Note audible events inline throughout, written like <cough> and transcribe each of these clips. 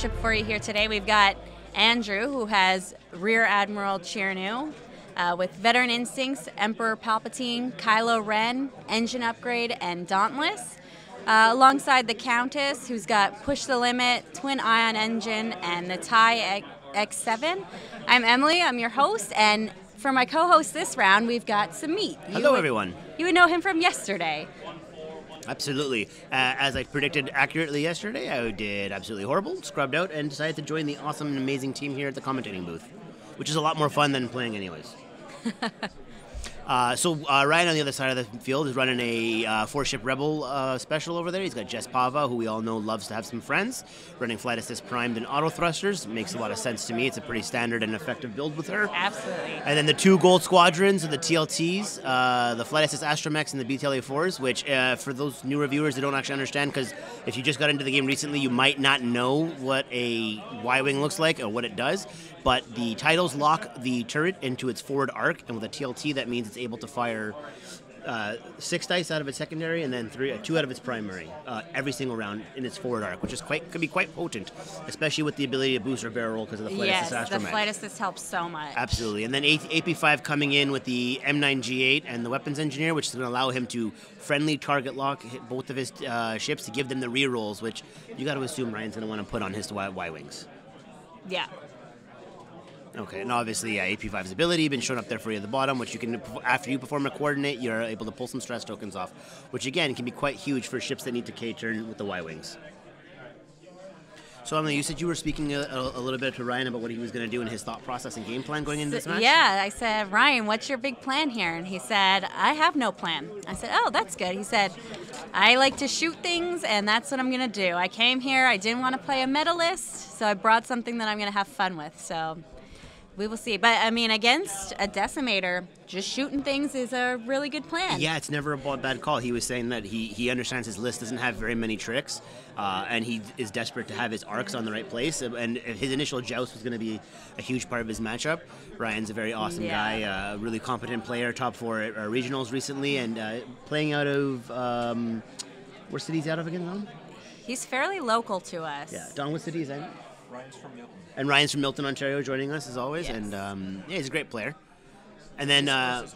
matchup for you here today. We've got Andrew, who has Rear Admiral Chiraneau, uh, with Veteran Instincts, Emperor Palpatine, Kylo Ren, Engine Upgrade, and Dauntless. Uh, alongside the Countess, who's got Push the Limit, Twin Ion Engine, and the TIE X7. I'm Emily, I'm your host, and for my co host this round, we've got Sumeet. Hello, everyone. You would know him from yesterday. Absolutely. Uh, as I predicted accurately yesterday, I did absolutely horrible, scrubbed out, and decided to join the awesome and amazing team here at the commentating booth, which is a lot more fun than playing, anyways. <laughs> Uh, so uh, Ryan on the other side of the field is running a uh, four-ship Rebel uh, special over there. He's got Jess Pava, who we all know loves to have some friends, running Flight Assist Primed and Auto Thrusters. Makes a lot of sense to me. It's a pretty standard and effective build with her. Absolutely. And then the two Gold Squadrons of the TLTs, uh, the Flight Assist Astromechs and the BTLA4s, which uh, for those new reviewers that don't actually understand, because if you just got into the game recently, you might not know what a Y-Wing looks like or what it does but the titles lock the turret into its forward arc, and with a TLT, that means it's able to fire uh, six dice out of its secondary and then three, uh, two out of its primary uh, every single round in its forward arc, which is quite could be quite potent, especially with the ability to boost barrel roll because of the flight yes, assist the flight assist helps so much. Absolutely, and then AP5 coming in with the M9G8 and the weapons engineer, which is going to allow him to friendly target lock both of his uh, ships to give them the rerolls, which you got to assume Ryan's going to want to put on his Y wings. Yeah, Okay, and obviously, yeah, AP5's ability been shown up there for you at the bottom, which you can, after you perform a coordinate, you're able to pull some stress tokens off, which again can be quite huge for ships that need to K-turn with the Y-wings. So, Emily, you said you were speaking a, a, little bit to Ryan about what he was going to do in his thought process and game plan going into this match. Yeah, I said, Ryan, what's your big plan here? And he said, I have no plan. I said, Oh, that's good. He said, I like to shoot things, and that's what I'm going to do. I came here, I didn't want to play a medalist, so I brought something that I'm going to have fun with. So we will see. But I mean, against a decimator, just shooting things is a really good plan. Yeah, it's never a bad call. He was saying that he, he understands his list doesn't have very many tricks, uh, and he is desperate to have his arcs on the right place. And his initial joust was going to be a huge part of his matchup. Ryan's a very awesome yeah. guy, a uh, really competent player, top four at regionals recently, and uh, playing out of um, where city's out of again, Don? He's fairly local to us. Yeah, Don, what city is that? Ryan's from Milton. And Ryan's from Milton, Ontario, joining us as always. Yes. And um, yeah, he's a great player. And then, uh,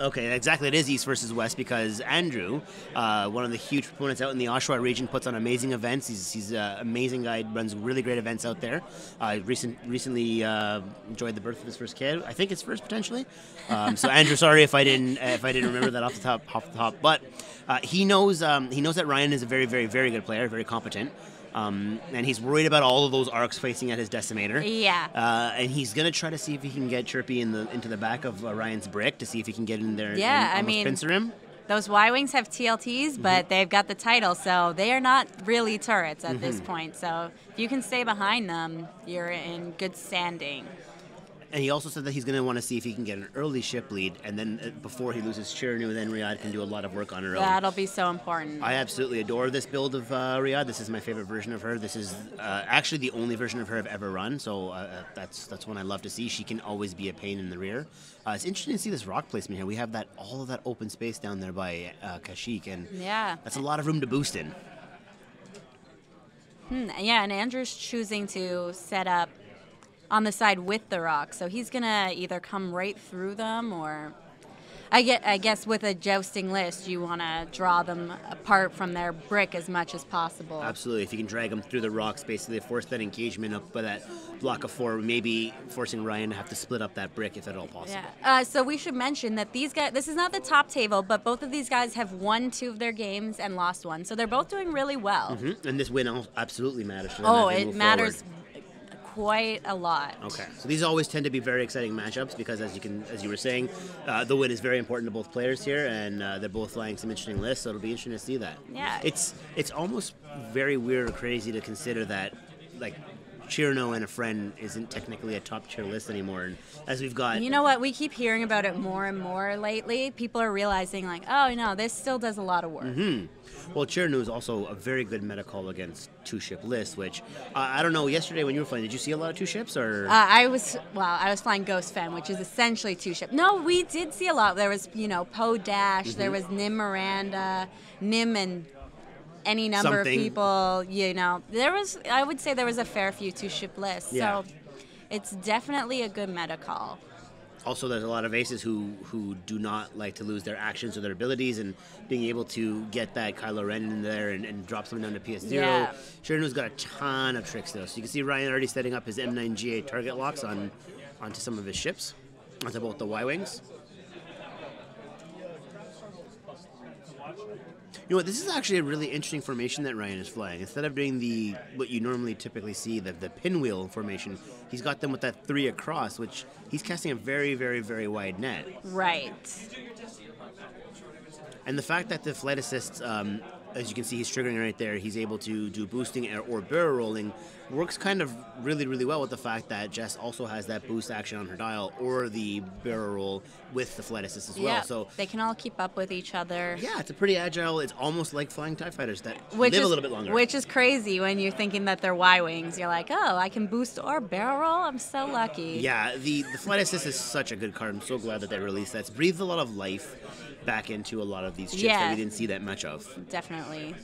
okay, exactly. It is East versus West because Andrew, uh, one of the huge proponents out in the Oshawa region, puts on amazing events. He's he's an amazing guy. Runs really great events out there. Uh, recent recently uh, enjoyed the birth of his first kid. I think it's first potentially. Um, so Andrew, sorry if I didn't if I didn't remember that off the top off the top. But uh, he knows um, he knows that Ryan is a very very very good player, very competent. Um, and he's worried about all of those arcs facing at his decimator. Yeah. Uh, and he's gonna try to see if he can get Chirpy in the into the back of uh, Ryan's brick to see if he can get in there. Yeah, and I mean, pincer him. Those Y wings have TLTs, mm-hmm. but they've got the title, so they are not really turrets at mm-hmm. this point. So if you can stay behind them, you're in good standing. And he also said that he's going to want to see if he can get an early ship lead, and then uh, before he loses Chiraneau, then Ryad can do a lot of work on her own. That'll be so important. I absolutely adore this build of uh, Ryad. This is my favorite version of her. This is uh, actually the only version of her I've ever run, so uh, uh, that's that's one I love to see. She can always be a pain in the rear. Uh, it's interesting to see this rock placement here. We have that all of that open space down there by Kashyyyk, and yeah, that's a lot of room to boost in. Hmm, yeah, and Andrew's choosing to set up on the side with the rocks. So he's gonna either come right through them or I get I guess with a jousting list you want to draw them apart from their brick as much as possible. Absolutely. If you can drag them through the rocks, basically force that engagement up by that block of four, maybe forcing Ryan to have to split up that brick if at all possible. Yeah. Uh, so we should mention that these guys. This is not the top table, but both of these guys have won two of their games and lost one. So they're both doing really well. Mm-hmm. And this win absolutely matters. oh, it matters forward quite a lot. Okay, so these always tend to be very exciting matchups because, as you can, as you were saying, uh, the win is very important to both players here, and uh, they're both flying some interesting lists. So it'll be interesting to see that. Yeah, it's it's almost very weird or crazy to consider that, like. Chiraneau and a friend isn't technically a top tier list anymore. And as we've got, you know what, we keep hearing about it more and more lately. People are realizing like, oh no, this still does a lot of work. Mm-hmm. Well, Chiraneau is also a very good meta call against two ship lists, which uh, I don't know. Yesterday when you were flying, did you see a lot of two ships or? Uh, I was well, I was flying Ghost Fenn, which is essentially two ship. No, we did see a lot. There was you know Poe Dash, mm-hmm. there was Nym Miranda, Nym and any number Something. of people. You know, there was. I would say there was a fair few two ship lists. Yeah. So it's definitely a good meta call. Also, there's a lot of aces who who do not like to lose their actions or their abilities, and being able to get that Kylo Ren in there and, and drop something down to PS0. Yeah. Chiraneau's got a ton of tricks though, so you can see Ryan already setting up his M9G8 target locks on onto some of his ships, onto both the Y wings. You know what? This is actually a really interesting formation that Ryan is flying. Instead of doing the what you normally typically see the the pinwheel formation, he's got them with that three across, which he's casting a very very very wide net. Right. And the fact that the flight assist, um, as you can see, he's triggering right there. He's able to do boosting or- or barrel rolling. Works kind of really, really well with the fact that Jess also has that boost action on her dial or the barrel roll with the flight assist as well. yeah. So they can all keep up with each other. yeah, it's a pretty agile. It's almost like flying Tie fighters that Which live is, a little bit longer. Which is crazy when you're thinking that they're Y wings. You're like, oh, I can boost or barrel roll. I'm so lucky. Yeah, the, the flight assist is such a good card. I'm so glad that they released that. It's breathed a lot of life back into a lot of these chips that we didn't see that much of. Definitely.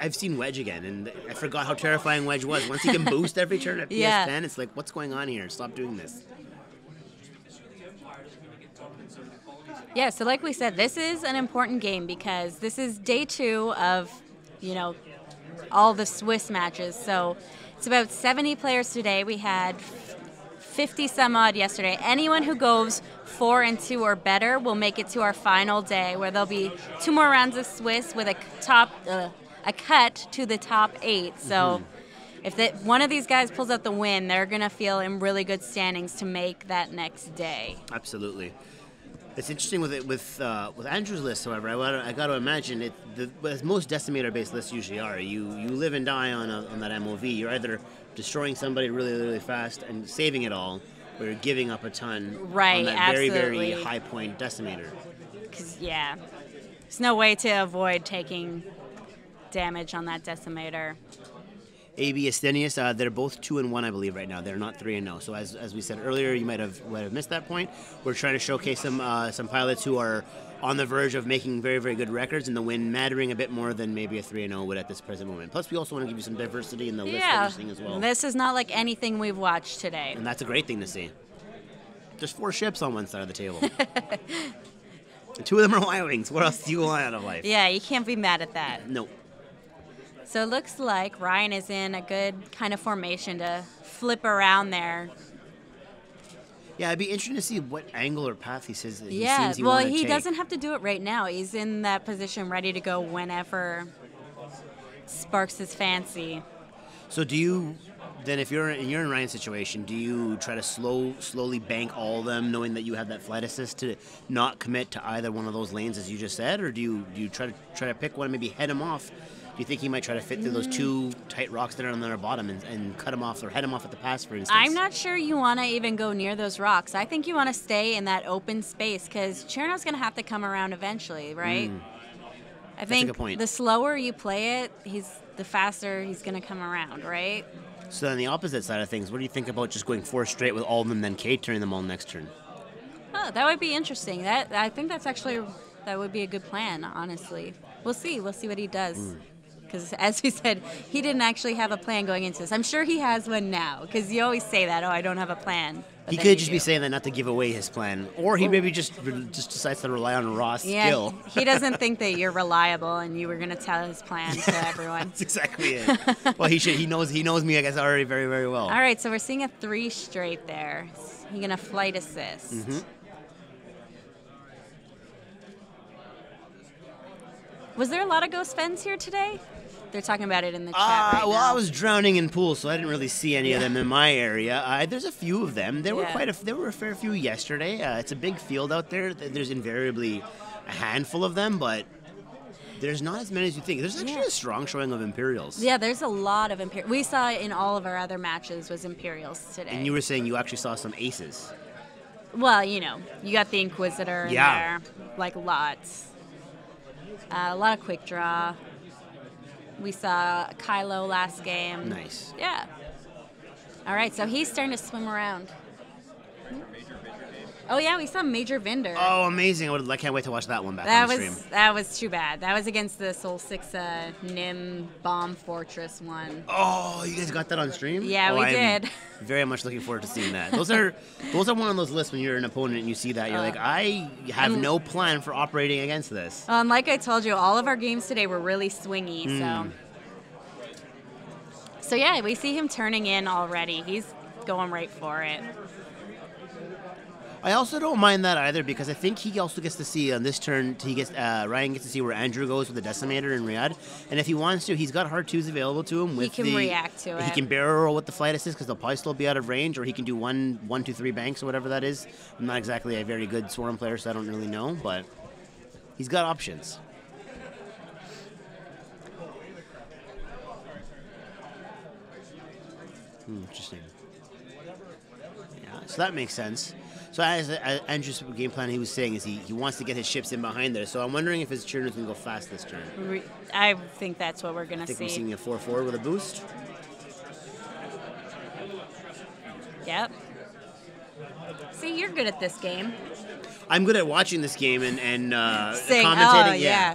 I've seen Wedge again, and I forgot how terrifying Wedge was. Once he can <laughs> boost every turn at PS10, Yeah. it's like, what's going on here? Stop doing this. Yeah, so like we said, this is an important game because this is day two of, you know, all the Swiss matches. So it's about 70 players today. We had 50 some odd yesterday. Anyone who goes four and two or better will make it to our final day, where there'll be two more rounds of Swiss with a top, uh, a cut to the top eight. So. If the, one of these guys pulls out the win, they're gonna feel in really good standings to make that next day. Absolutely. It's interesting with it with uh, with Andrew's list. However, I, I got to imagine it. The, as most decimator-based lists usually are, you you live and die on a, on that MOV. You're either destroying somebody really really fast and saving it all, or you're giving up a ton Right, on that very very high point decimator. Because, yeah, there's no way to avoid taking damage on that decimator. AB Estenius, uh, they're both two and one, I believe, right now. They're not three and no. So as, as we said earlier, you might have might have missed that point. We're trying to showcase some uh, some pilots who are on the verge of making very very good records, and the win mattering a bit more than maybe a three and zero would at this present moment. Plus, we also want to give you some diversity in the list Yeah, seeing as well, this is not like anything we've watched today. and that's a great thing to see. There's four ships on one side of the table. <laughs> Two of them are Y wings. What else do you want out of life? Yeah, you can't be mad at that. No. So it looks like Ryan is in a good kind of formation to flip around there. Yeah, it'd be interesting to see what angle or path he says that he yeah, seems he well, wanna Yeah, well, he take. doesn't have to do it right now. He's in that position ready to go whenever sparks his fancy. So do you then if you're in you're in Ryan's situation, do you try to slow slowly bank all of them, knowing that you have that flight assist to not commit to either one of those lanes as you just said, or do you do you try to try to pick one, and maybe head him off? You think he might try to fit through those two tight rocks that are on their bottom and, and cut him off or head him off at the pass, for instance? I'm not sure you want to even go near those rocks. I think you want to stay in that open space because Chiraneau's going to have to come around eventually, right? I a think the slower you play it, he's the faster he's going to come around, right? So on the opposite side of things, what do you think about just going four straight with all of them, then K turning them all next turn? Oh, that would be interesting. That I think that's actually that would be a good plan. Honestly, we'll see. We'll see what he does. Hmm. Because as we said, he didn't actually have a plan going into this. I'm sure he has one now. Because you always say that. Oh, I don't have a plan. But He could just do. be saying that not to give away his plan, or he maybe just just decides to rely on raw Yeah, skill. he doesn't <laughs> think that you're reliable, and you were gonna tell his plan to everyone. That's exactly it. <laughs> well, he should. He knows. He knows me. I guess already very, very well. All right, so we're seeing a three straight there. He's gonna flight assist. Mm-hmm. Was there a lot of ghost Fenns here today? They're talking about it in the chat Uh, right well, now. I was drowning in pools, so I didn't really see any of them in my area. Uh, there's a few of them. There were quite a. There were a fair few yesterday. Uh, it's a big field out there. There's invariably a handful of them, but there's not as many as you think. There's actually Yeah. a strong showing of Imperials. Yeah, there's a lot of Imperials. We saw in all of our other matches was Imperials today. And you were saying you actually saw some aces. well, you know, you got the Inquisitor in Yeah. there, like lots. Uh, a lot of quick draw. We saw Kylo last game. Nice. Yeah. All right, so he's starting to swim around. Oh yeah, we saw Major Vynder. Oh, amazing! I, would, I can't wait to watch that one back that on was stream. that was too bad. That was against the Soul Six uh, Nim Bomb Fortress one. Oh, you guys got that on stream? Yeah, Oh, we I'm did. Very much looking forward to seeing that. Those are <laughs> those are one of those lists when you're an opponent and you see that you're Uh, like, I have and- no plan for operating against this. Um, like I told you, all of our games today were really swingy. Hmm. So, so yeah, we see him turning in already. He's going right for it. I also don't mind that either because I think he also gets to see on this turn. He gets uh, Ryan gets to see where Andrew goes with the decimator in Ryad, and if he wants to, he's got hard twos available to him. With can the, react to it. He can barrel roll with the flight assist because they'll probably still be out of range, or he can do one, one, two, three banks or whatever that is. I'm not exactly a very good swarm player, so I don't really know, but he's got options. Hmm, interesting. Yeah, so that makes sense. So as, as Andrew's game plan, he was saying is he, he wants to get his ships in behind there. So I'm wondering if his churn is going to go fast this turn. Re- I think that's what we're I think see. we're seeing a 4-4 with a boost. Yep. See, you're good at this game. I'm good at watching this game and, and uh, Sing. commentating. Oh yeah.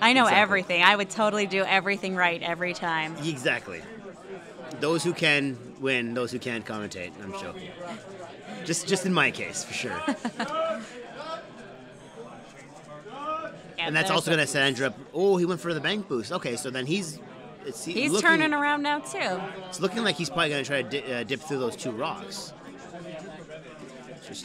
I know Exactly. everything. I would totally do everything right every time. Exactly. Those who can win, those who can't commentate. I'm joking. Just, just in my case, for sure. And that's also going to set Andrew up. Oh, he went for the bank boost. Okay, so then he's. It's, He's looking, turning around now too. It's looking like he's probably going to try to di- uh, dip through those two rocks.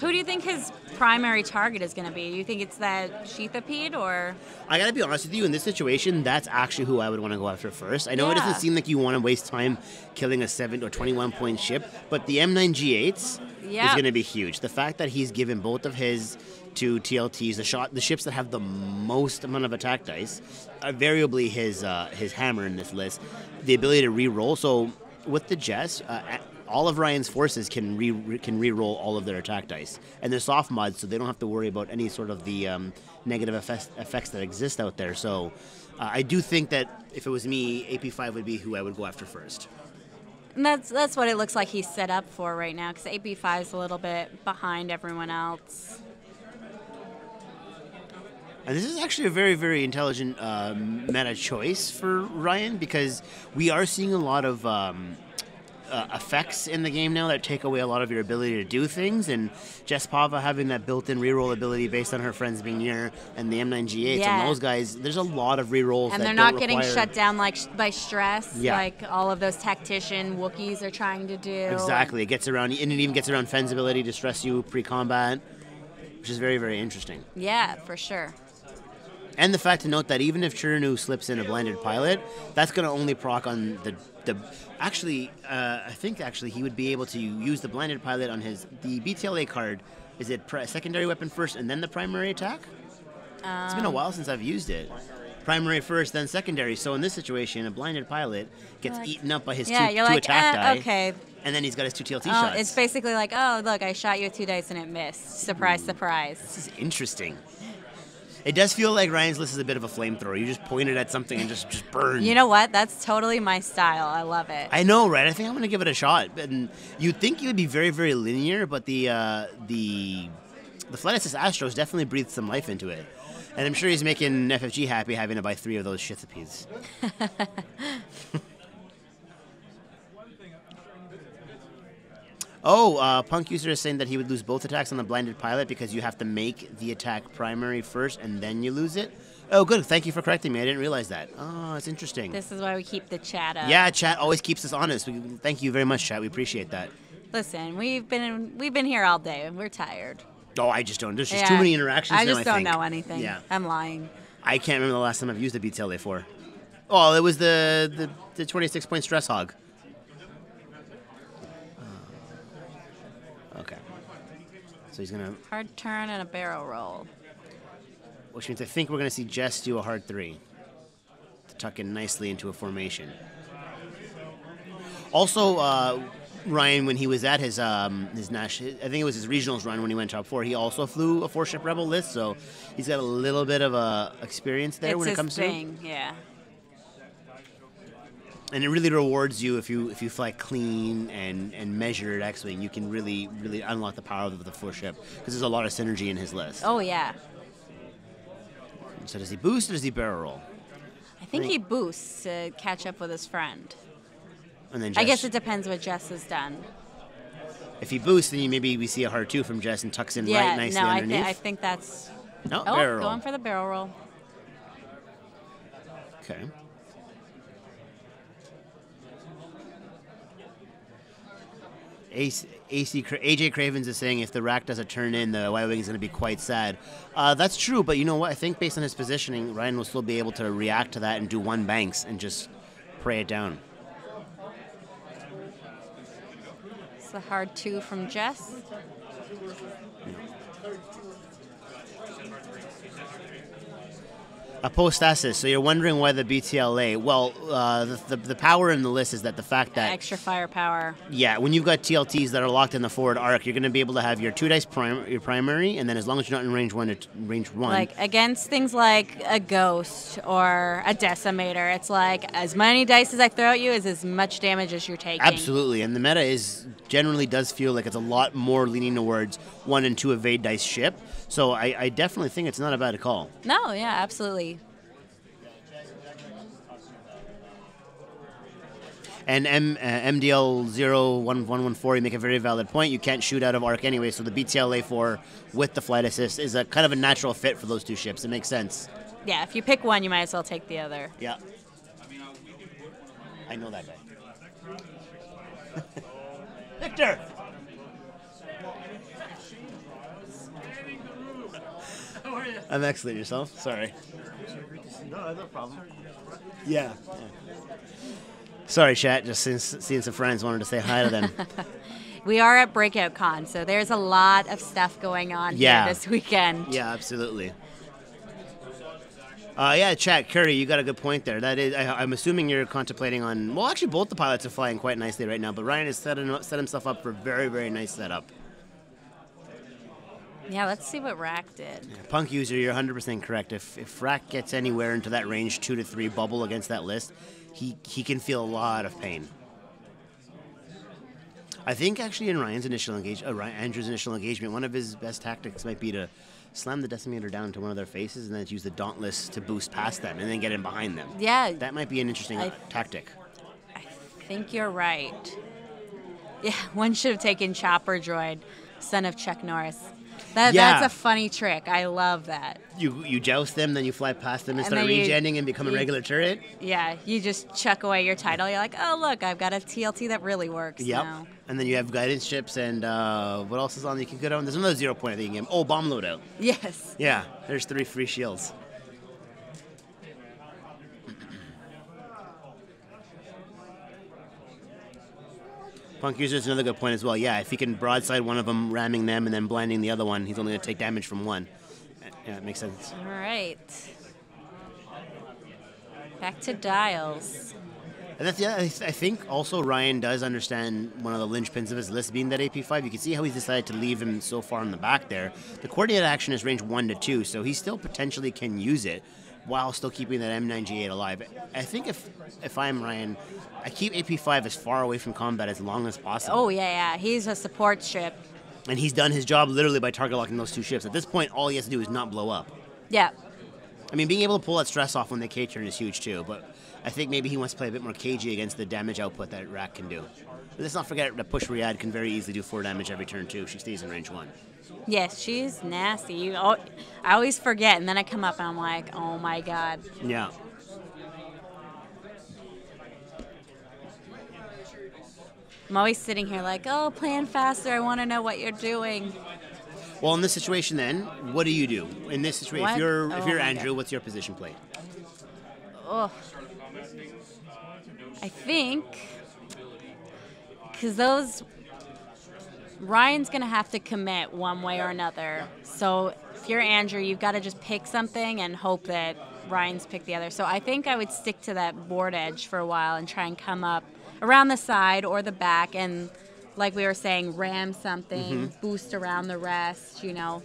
Who do you think his primary target is going to be? Do you think it's that Sheathipede or? I gotta be honest with you, in this situation, that's actually who I would want to go after first. I know it doesn't seem like you want to waste time killing a 7 or 21 point ship, but the M9G8s is going to be huge. The fact that he's given both of his two TLTs, the shot, the ships that have the most amount of attack dice, are variably his uh, his hammer in this list, the ability to re-roll. So with the Jess, uh, all of Ryan's forces can re re- can re-roll all of their attack dice, and they're soft mods, so they don't have to worry about any sort of the um, negative effects, effects that exist out there. So uh, I do think that if it was me, AP5 would be who I would go after first. And that's that's what it looks like he's set up for right now. Because AP5 is a little bit behind everyone else. And this is actually a very, very intelligent uh, meta choice for Ryan because we are seeing a lot of um, uh, effects in the game now that take away a lot of your ability to do things. And Jess Pava having that built-in reroll ability based on her friends being near, and the M9G8s Yeah. and those guys. There's a lot of rerolls And they're not getting require- shut down like sh- by stress, Yeah. like all of those tactician Wookiees are trying to do. Exactly, it gets around, and it even gets around Fenn's ability to stress you pre-combat, which is very, very interesting. Yeah, for sure. And the fact to note that even if Chiraneau slips in a blinded pilot, that's going to only proc on the the. Actually, uh, I think actually he would be able to use the blinded pilot on his the BTLA card. Is it pri- secondary weapon first and then the primary attack? it's been a while since I've used it. Primary first, then secondary. So in this situation, a blinded pilot gets Like- eaten up by his Yeah, two, two like, attack eh, die, okay. and then he's got his two TLT Oh, shots. it's basically like, oh, look, I shot you with two dice and it missed. Surprise, surprise. This is interesting. It does feel like Ryan's list is a bit of a flamethrower. You just point it at something and just just burn. You know what? That's totally my style. I love it. I know, right? I think I'm gonna give it a shot. And you'd think it would be very, very linear, but the uh, the the Flenesis Astros definitely breathed some life into it. And I'm sure he's making FFG happy having to buy three of those Sheathipedes. <laughs> oh, uh, Punk User is saying that he would lose both attacks on the blinded pilot because you have to make the attack primary first and then you lose it. Oh, good. Thank you for correcting me. I didn't realize that. Oh, it's interesting. This is why we keep the chat up. Yeah, chat always keeps us honest. We, thank you very much, chat. We appreciate that. Listen, we've been we've been here all day. And we're tired. Oh, I just don't. There's just Yeah. too many interactions I now, just I don't think. know anything. Yeah. I'm lying. I can't remember the last time I've used a BTLA for. Oh, it was the the, the 26 point stress hog. So he's gonna, Hard turn and a barrel roll. which means I think we're gonna see Jess do a hard three to tuck in nicely into a formation. Also, uh, Ryan, when he was at his um, his Nash, I think it was his regionals run when he went top four. He also flew a four ship rebel list, so he's got a little bit of uh, experience there it's when it comes thing. Yeah. And it really rewards you if you if you fly clean and and measured X-wing. You can really really unlock the power of the four ship because there's a lot of synergy in his list. Oh yeah. So does he boost or does he barrel roll? I think he boosts to catch up with his friend. And then I guess it depends what Jess has done. if he boosts, then you maybe we see a hard two from Jess and tucks in Yeah, right nicely no, I, underneath. I think that's. no, Oh, barrel roll. going for the barrel roll. Okay. AC, AC, AJ Cravens is saying if the rack doesn't turn in, the Y Wing is going to be quite sad. Uh, that's true, but you know what? I think based on his positioning, Ryan will still be able to react to that and do one banks and just pray it down. It's a hard two from Jess. Apostasis. So you're wondering why the BTLA? Well, uh, the, the the power in the list is that the fact that Extra firepower. Yeah, when you've got TLTs that are locked in the forward arc, you're going to be able to have your two dice prim- your primary, and then as long as you're not in range one, to range one. Like against things like a ghost or a decimator, it's like as many dice as I throw at you is as much damage as you're taking. Absolutely, and the meta is generally does feel like it's a lot more leaning towards one and two evade dice ship. So I, I definitely think it's not a bad call. No, yeah, absolutely. And M, uh, MDL 01114, you make a very valid point. You can't shoot out of arc anyway, so the BTLA 4 with the flight assist is a kind of a natural fit for those two ships. It makes sense. Yeah, if you pick one, you might as well take the other. Yeah. I know that guy. <laughs> Victor! <laughs> I'm excellent. Yourself? Sorry. No, no problem. Yeah. Sorry, chat. Just seeing, seeing some friends wanted to say hi to them. <laughs> We are at Breakout Con, so there's a lot of stuff going on Yeah. here this weekend. yeah, absolutely. Uh, yeah, chat. Curry, you got a good point there. That is, I, I'm assuming you're contemplating on. Well, actually, both the pilots are flying quite nicely right now. But Ryan has set, him- set himself up for a very, very nice setup. Yeah, let's see what Rack did. Punk user, you're 100% correct. If if Rack gets anywhere into that range two to three bubble against that list, he he can feel a lot of pain. I think actually in Ryan's initial engage, uh, Ryan, Andrew's initial engagement, one of his best tactics might be to slam the decimator down to one of their faces and then use the dauntless to boost past them and then get in behind them. Yeah, That might be an interesting I- tactic. I think you're right. Yeah, <laughs> one should have taken Chopper Droid, son of Chuck Norris. That, Yeah. That's a funny trick. I love that. You you joust them, then you fly past them and, And start you- regenning and become a regular turret. Yeah, you just chuck away your title. You're like, oh, look, I've got a TLT that really works Yep. now. And then you have guidance ships and uh, what else is on? You can go down. There's another zero point I think in game. Oh, bomb loadout. Yes. Yeah, there's three free shields. Punk user is another good point as well. Yeah, if he can broadside one of them, ramming them, and then blinding the other one, he's only going to take damage from one. Yeah, it makes sense. All right. Back to dials. And that's yeah. I, th- I think also Ryan does understand one of the linchpins of his list being that AP5. You can see how he's decided to leave him so far in the back there. The coordinate action is range one to two, so he still potentially can use it while still keeping that M9G8 alive. I think if if I'm Ryan, I keep AP5 as far away from combat as long as possible. Oh, yeah, yeah. He's a support ship. And he's done his job literally by target locking those two ships. At this point, all he has to do is not blow up. Yeah. I mean, being able to pull that stress off when they K turn is huge too, but I think maybe he wants to play a bit more cagey against the damage output that Rack can do. But let's not forget that Push Ryad can very easily do four damage every turn too. She stays in range one. Yes, she's nasty. You, I always forget, and then I come up and I'm like, oh my god. Yeah. I'm always sitting here like, oh, plan faster. I want to know what you're doing. Well, in this situation, then, what do you do in this situation? If you're if Oh you're my Andrew, God. what's your position plate? Oh. I think because those Ryan's gonna have to commit one way or another. So if you're Andrew, you've got to just pick something and hope that Ryan's picked the other. So I think I would stick to that board edge for a while and try and come up around the side or the back and like we were saying, ram something, boost around the rest, you know.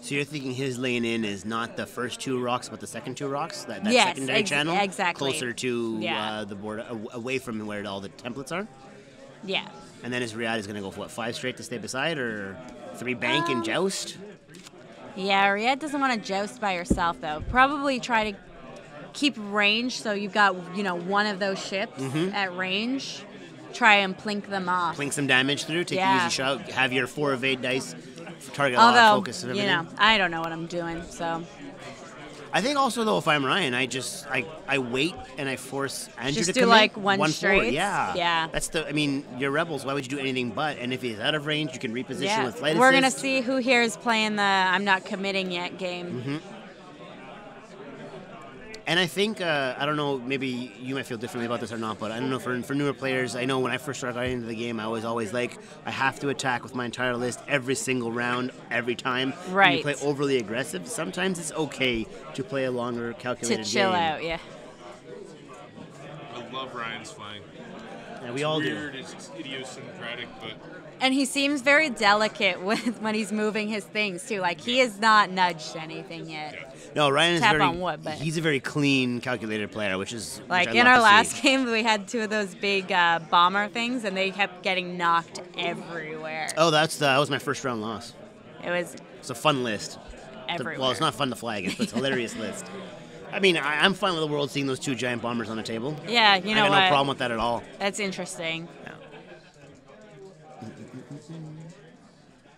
So you're thinking his lane in is not the first two rocks, but the second two rocks? That, that Yes, secondary ex- channel? exactly. Closer to Yeah. uh, the board, away from where all the templates are? Yeah. And then his Ryad is going to go for what, five straight to stay beside, or three bank and joust? Yeah, Ryad doesn't want to joust by herself though. Probably try to keep range so you've got you know one of those ships Mm-hmm. at range. Try and plink them off. Plink some damage through, take Yeah. an easy shot, have your four evade dice, target Although focus, and you everything. know, I don't know what I'm doing, so I think also though, if I'm Ryan, I just I, I wait and I force Andrew Just to do, like, one forward. straight? Yeah, Yeah. That's the. I mean, you're rebels. Why would you do anything but? And if he's out of range, you can reposition yeah. with flight We're gonna see who here is playing the I'm not committing yet game. Mm-hmm. And I think uh, I don't know. Maybe you might feel differently about this or not, but I don't know for for newer players. I know when I first started getting into the game, I was always like, I have to attack with my entire list every single round, every time. When you Right. play overly aggressive. Sometimes it's okay to play a longer calculated. To calculated chill game. out, yeah. I love Ryan's flying. Yeah, we all do. Weird, it's idiosyncratic, but And he seems very delicate <laughs> with when he's moving his things too. Like he has not nudged anything yet. No, Ryan is Tap very. on wood, but- he's a very clean, calculated player, which is which Like I in our to last see. <laughs> game, we had two of those big uh, bomber things, and they kept getting knocked everywhere. Oh, that's the, that was my first round loss. It was It's a fun list. Everywhere. well, it's not fun to fly against, but it's a <laughs> hilarious list. I mean, I, I'm fine with the world seeing those two giant bombers on the table. Yeah, you know I got what? no problem with that at all. That's interesting.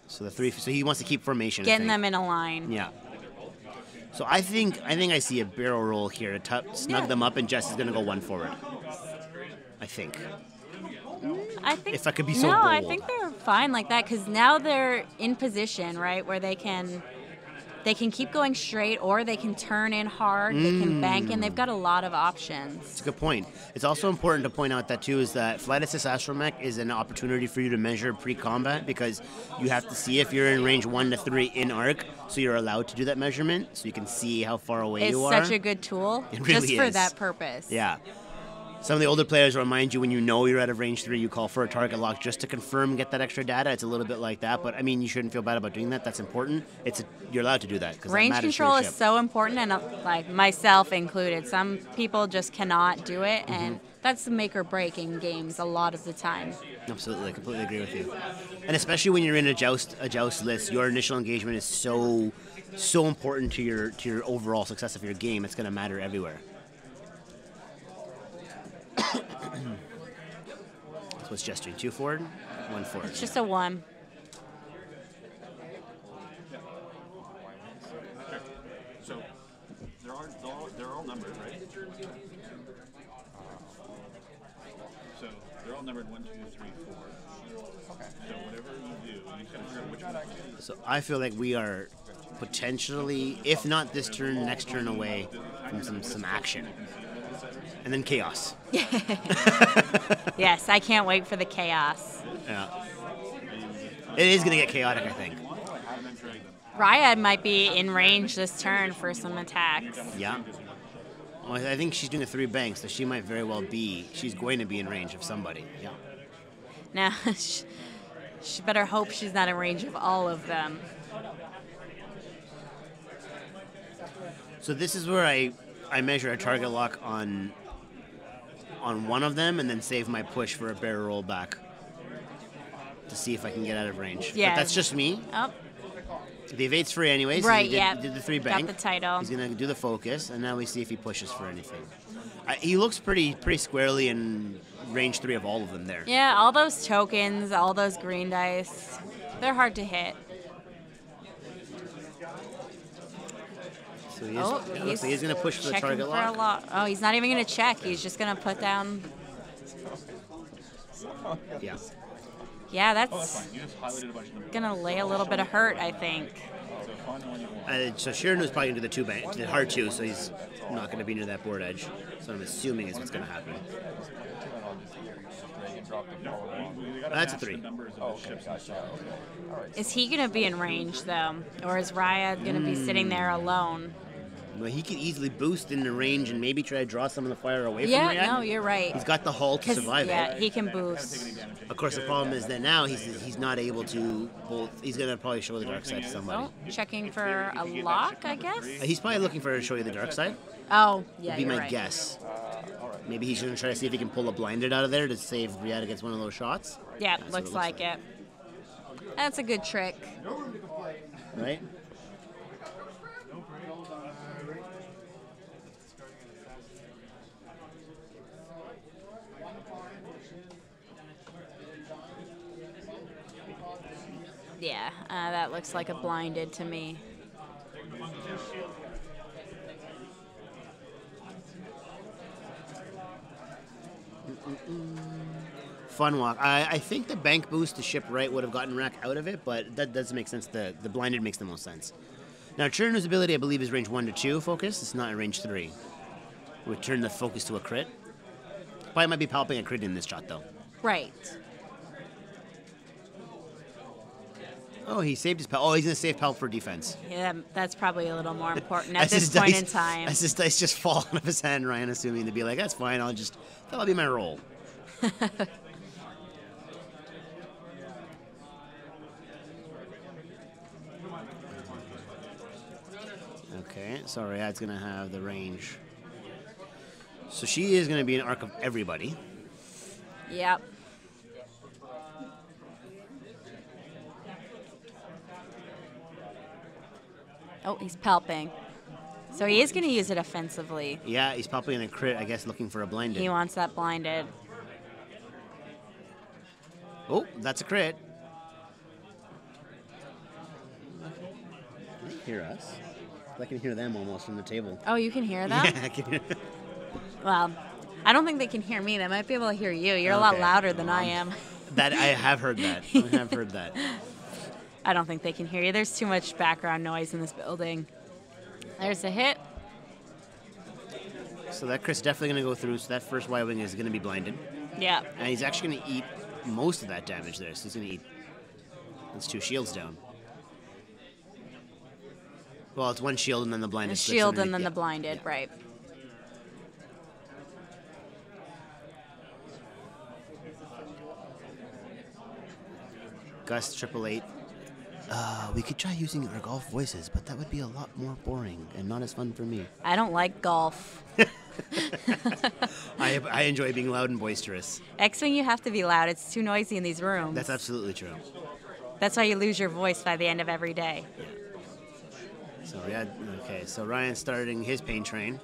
So the three. So he wants to keep formation. Getting them in a line. Yeah. So I think I think I see a barrel roll here to snug Yeah. them up, and Jess is going to go one forward. I think. Mm, I think If I could be so no, I think they're fine like that because now they're in position, right, where they can they can keep going straight or they can turn in hard. They can bank in. They've mm. got a lot of options. It's a good point. It's also important to point out that too is that Flight Assist Astromech is an opportunity for you to measure pre-combat because you have to see if you're in range one to three in arc, so you're allowed to do that measurement, so you can see how far away It's you are. It's such a good tool It just really for that purpose. yeah. Some of the older players remind you when you know you're out of range three, you call for a target lock just to confirm, get that extra data. It's a little bit like that, but I mean, you shouldn't feel bad about doing that. That's important. It's a, you're allowed to do that Range that control is so important, and uh, like myself included, some people just cannot do it, Mm-hmm. and that's the make or break in games a lot of the time. Absolutely, I completely agree with you. And especially when you're in a joust a joust list, your initial engagement is so so important to your to your overall success of your game. It's going to matter everywhere. So it's gesturing two forward, one forward. It's just a one. So there are all, they're all, they're all numbered, right? So they're all numbered one, two, three, four. Okay. So whatever you do, you kind of figure out which one. So I feel like we are potentially, if not this turn, next turn away from some some action, and then chaos. <laughs> Yes, I can't wait for the chaos. Yeah. It is going to get chaotic, I think. Ryad might be in range this turn for some attacks. Yeah. Well, I think she's doing a three bank, so she might very well be. She's going to be in range of somebody. Yeah. Now, <laughs> she, she better hope she's not in range of all of them. So this is where I I measure a target lock on on one of them, and then save my push for a barrel roll back to see if I can get out of range. Yeah. But that's just me. Oh, The evade's free anyway. So Right, he did, yeah. Did the three Got bank. the title. He's gonna do the focus, and now we see if he pushes for anything. I, he looks pretty pretty squarely in range three of all of them there. yeah, all those tokens, all those green dice, they're hard to hit. So he is, Oh, he's, like he's gonna push for the target for lock. a lock. Oh, he's not even gonna check. He's just gonna put down. Yeah. Yeah, Oh, that's that's fine. You just highlighted a bunch of them. gonna lay a little bit of hurt, I think. So find the one you want. Uh, so Chiraneau's probably gonna do the two bank, the hard two, so he's not gonna be near that board edge. So I'm assuming is what's gonna happen. That's a three. Numbers of the ships themselves. Is he gonna be in range though, or is Ryad gonna be sitting there alone? He could easily boost in the range and maybe try to draw some of the fire away from Yeah, no, you're right. He's got the hull to survive yeah, it. he can boost. Of course, the problem is that now he's he's not able to both. He's gonna probably show the dark side to somebody. Oh, checking for a lock, I guess. Uh, He's probably looking for to show you the dark side. Oh, yeah, Would be my right. guess. Maybe he's gonna try to see if he can pull a blinded out of there to save Ryad against one of those shots. Yeah, looks looks like like. it. That's a good trick. Right? Yeah, uh, that looks like a blinded to me. Fun walk. I, I think the bank boost to ship right would have gotten Rack out of it, but that doesn't make sense. The the blinded makes the most sense. Now Chiraneau's ability, I believe, is range one to two focus. It's not in range three. Would turn the focus to a crit. Probably might be palping a crit in this shot though. Right. Oh, he saved his pal. Oh, he's gonna save pal for defense. Yeah, that's probably a little more important <laughs> at this his point dice- in time. As his dice just fall out of his hand, Ryan assuming to be like, that's fine. I'll just that'll be my roll. <laughs> okay, sorry, Ryad's gonna have the range. So she is gonna be an arc of everybody. Yep. Oh, he's palping. So he is going to use it offensively. Yeah, he's probably in a crit, I guess, looking for a blinded. He wants that blinded. Oh, that's a crit. They hear us? I can hear them almost from the table. Oh, you can hear them? <laughs> Yeah, I can hear Well, I don't think they can hear me. They might be able to hear you. You're a lot louder than I um, am. that. I have heard that. I have heard that. <laughs> I don't think they can hear you. There's too much background noise in this building. There's a hit. So that crit's definitely going to go through. So that first Y wing is going to be blinded, Yeah. and he's actually going to eat most of that damage there. So he's going to eat. That's two shields down. Well, it's one shield and then the The blinded. slips shield and then the blinded, Yeah. right. Gus triple eight. Uh, we could try using our golf voices, but that would be a lot more boring and not as fun for me. I don't like golf. <laughs> I, I enjoy being loud and boisterous. X Wing, you have to be loud. It's too noisy in these rooms. That's absolutely true. That's why you lose your voice by the end of every day. Yeah. So yeah, okay. So Ryan's starting his pain train.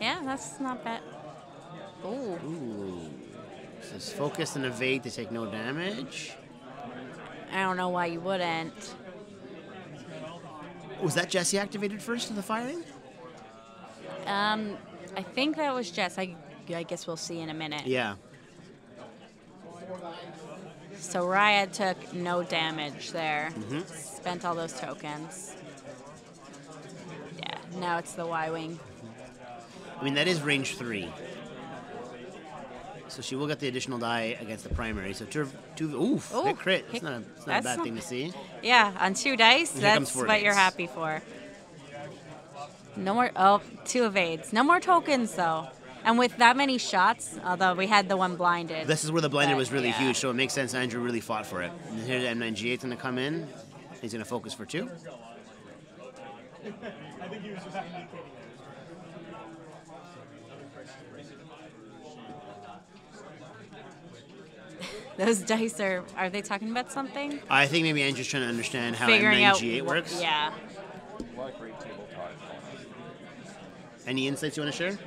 Yeah, that's not bad. Ooh. Ooh. Says focus and evade to take no damage. I don't know why you wouldn't. Was that Jesse activated first in the firing? Um, I think that was Jess. I, I guess we'll see in a minute. Yeah. So Ryad took no damage there. Mm-hmm. Spent all those tokens. Yeah, now it's the Y Wing. I mean that is range three. So she will get the additional die against the primary. So two, two oof, Ooh, hit crit. It's not a, it's not a bad not- thing to see. Yeah, on two dice, And here that's four what you're happy for. No more, oh, two evades. No more tokens, though. And with that many shots, although we had the one blinded. This is where the blender But, was really yeah. huge, so it makes sense Andrew really fought for it. And here the M9G8's gonna come in. He's gonna focus for two. <laughs> Those dice are, are they talking about something? I think maybe Andrew's trying to understand how Figuring out. M9G8 wh- works. Yeah. Any insights you want to share?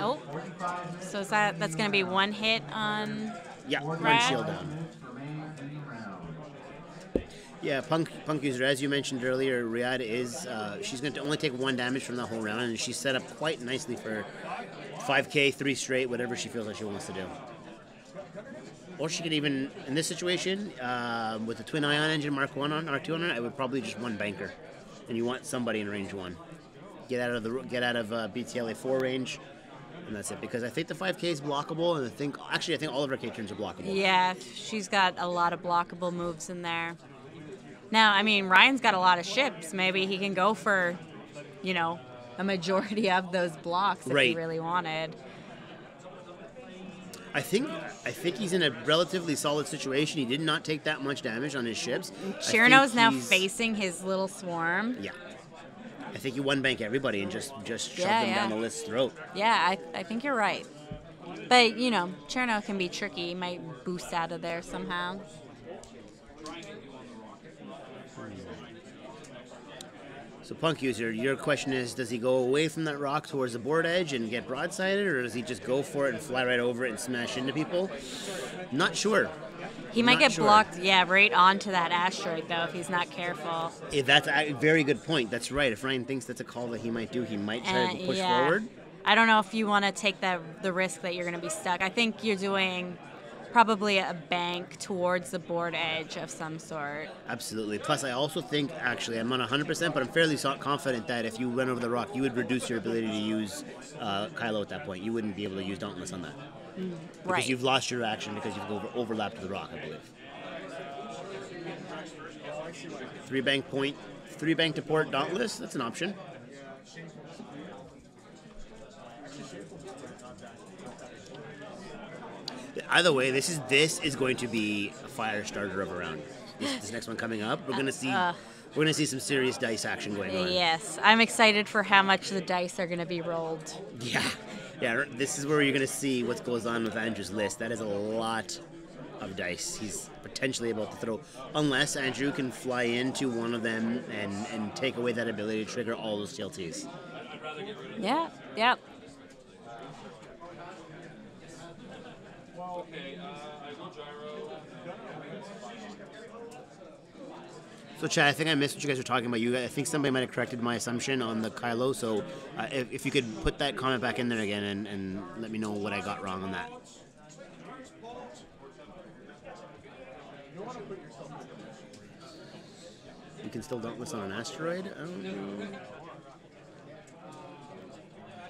Oh. So is that, that's going to be one hit on. Yeah, one shield down. Yeah, punk punk user. As you mentioned earlier, Ryad is uh, she's going to only take one damage from the whole round, and she's set up quite nicely for 5k, three straight, whatever she feels like she wants to do. Or she could even, in this situation, uh, with the twin ion engine Mark One on R2 on it, I would probably just one banker, and you want somebody in range one. Get out of the get out of uh, BTLA four range, and that's it. Because I think the 5K is blockable, and I think actually I think all of her K turns are blockable. Yeah, she's got a lot of blockable moves in there. Now, I mean, Ryan's got a lot of ships. Maybe he can go for, you know, a majority <laughs> of those blocks if he really wanted. I think I think he's in a relatively solid situation. He did not take that much damage on his ships. Chiraneau's now facing his little swarm. Yeah. I think you one bank everybody and just just shove Yeah, them yeah. down the list's throat. Yeah, I, I think you're right. But, you know, Chiraneau can be tricky. He might boost out of there somehow. So Punk User, your question is, does he go away from that rock towards the board edge and get broadsided, or does he just go for it and fly right over it and smash into people? Not sure. He might Not get sure. blocked, yeah, right onto that asteroid, though, if he's not careful. Eh, That's a very good point. That's right. If Ryan thinks that's a call that he might do, he might try And, to push yeah. forward. I don't know if you want to take that the risk that you're going to be stuck. I think you're doing probably a bank towards the board edge of some sort. Absolutely. Plus, I also think, actually, I'm not 100%, but I'm fairly confident that if you went over the rock, you would reduce your ability to use uh, Kylo at that point. You wouldn't be able to use Dauntless on that. Because Right. you've lost your action because you've over- overlapped the rock, I believe. Three bank point, three bank to port Dauntless, that's an option. Either way, this is this is going to be a fire starter of a round. This, this next one coming up, we're gonna see Uh, we're gonna see some serious dice action going on. Yes, I'm excited for how much the dice are going to be rolled. Yeah, yeah. This is where you're gonna see what goes on with Andrew's list. That is a lot of dice. He's potentially about to throw, unless Andrew can fly into one of them and and take away that ability to trigger all those TLTs. Yeah, yeah. So, Chad, I think I missed what you guys were talking about. You, I think somebody might have corrected my assumption on the Kylo. So, uh, if, if you could put that comment back in there again and, and let me know what I got wrong on that. You can still Dauntless on an asteroid? I don't know.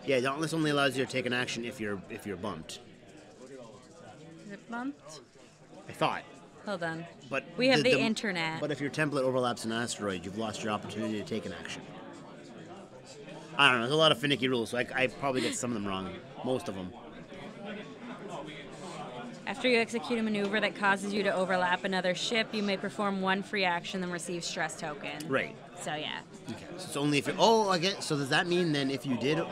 Yeah, Dauntless only allows you to take an action if you're if you're bumped. Is it bumped? I thought. Hold on. But We have the internet. But if your template overlaps an asteroid, you've lost your opportunity to take an action. I don't know. There's a lot of finicky rules, so I, I probably get some of them wrong. Most of them. After you execute a maneuver that causes you to overlap another ship, you may perform one free action and receive stress token. Right. So yeah. Okay. So it's only if you. Oh, I get. So does that mean then if you did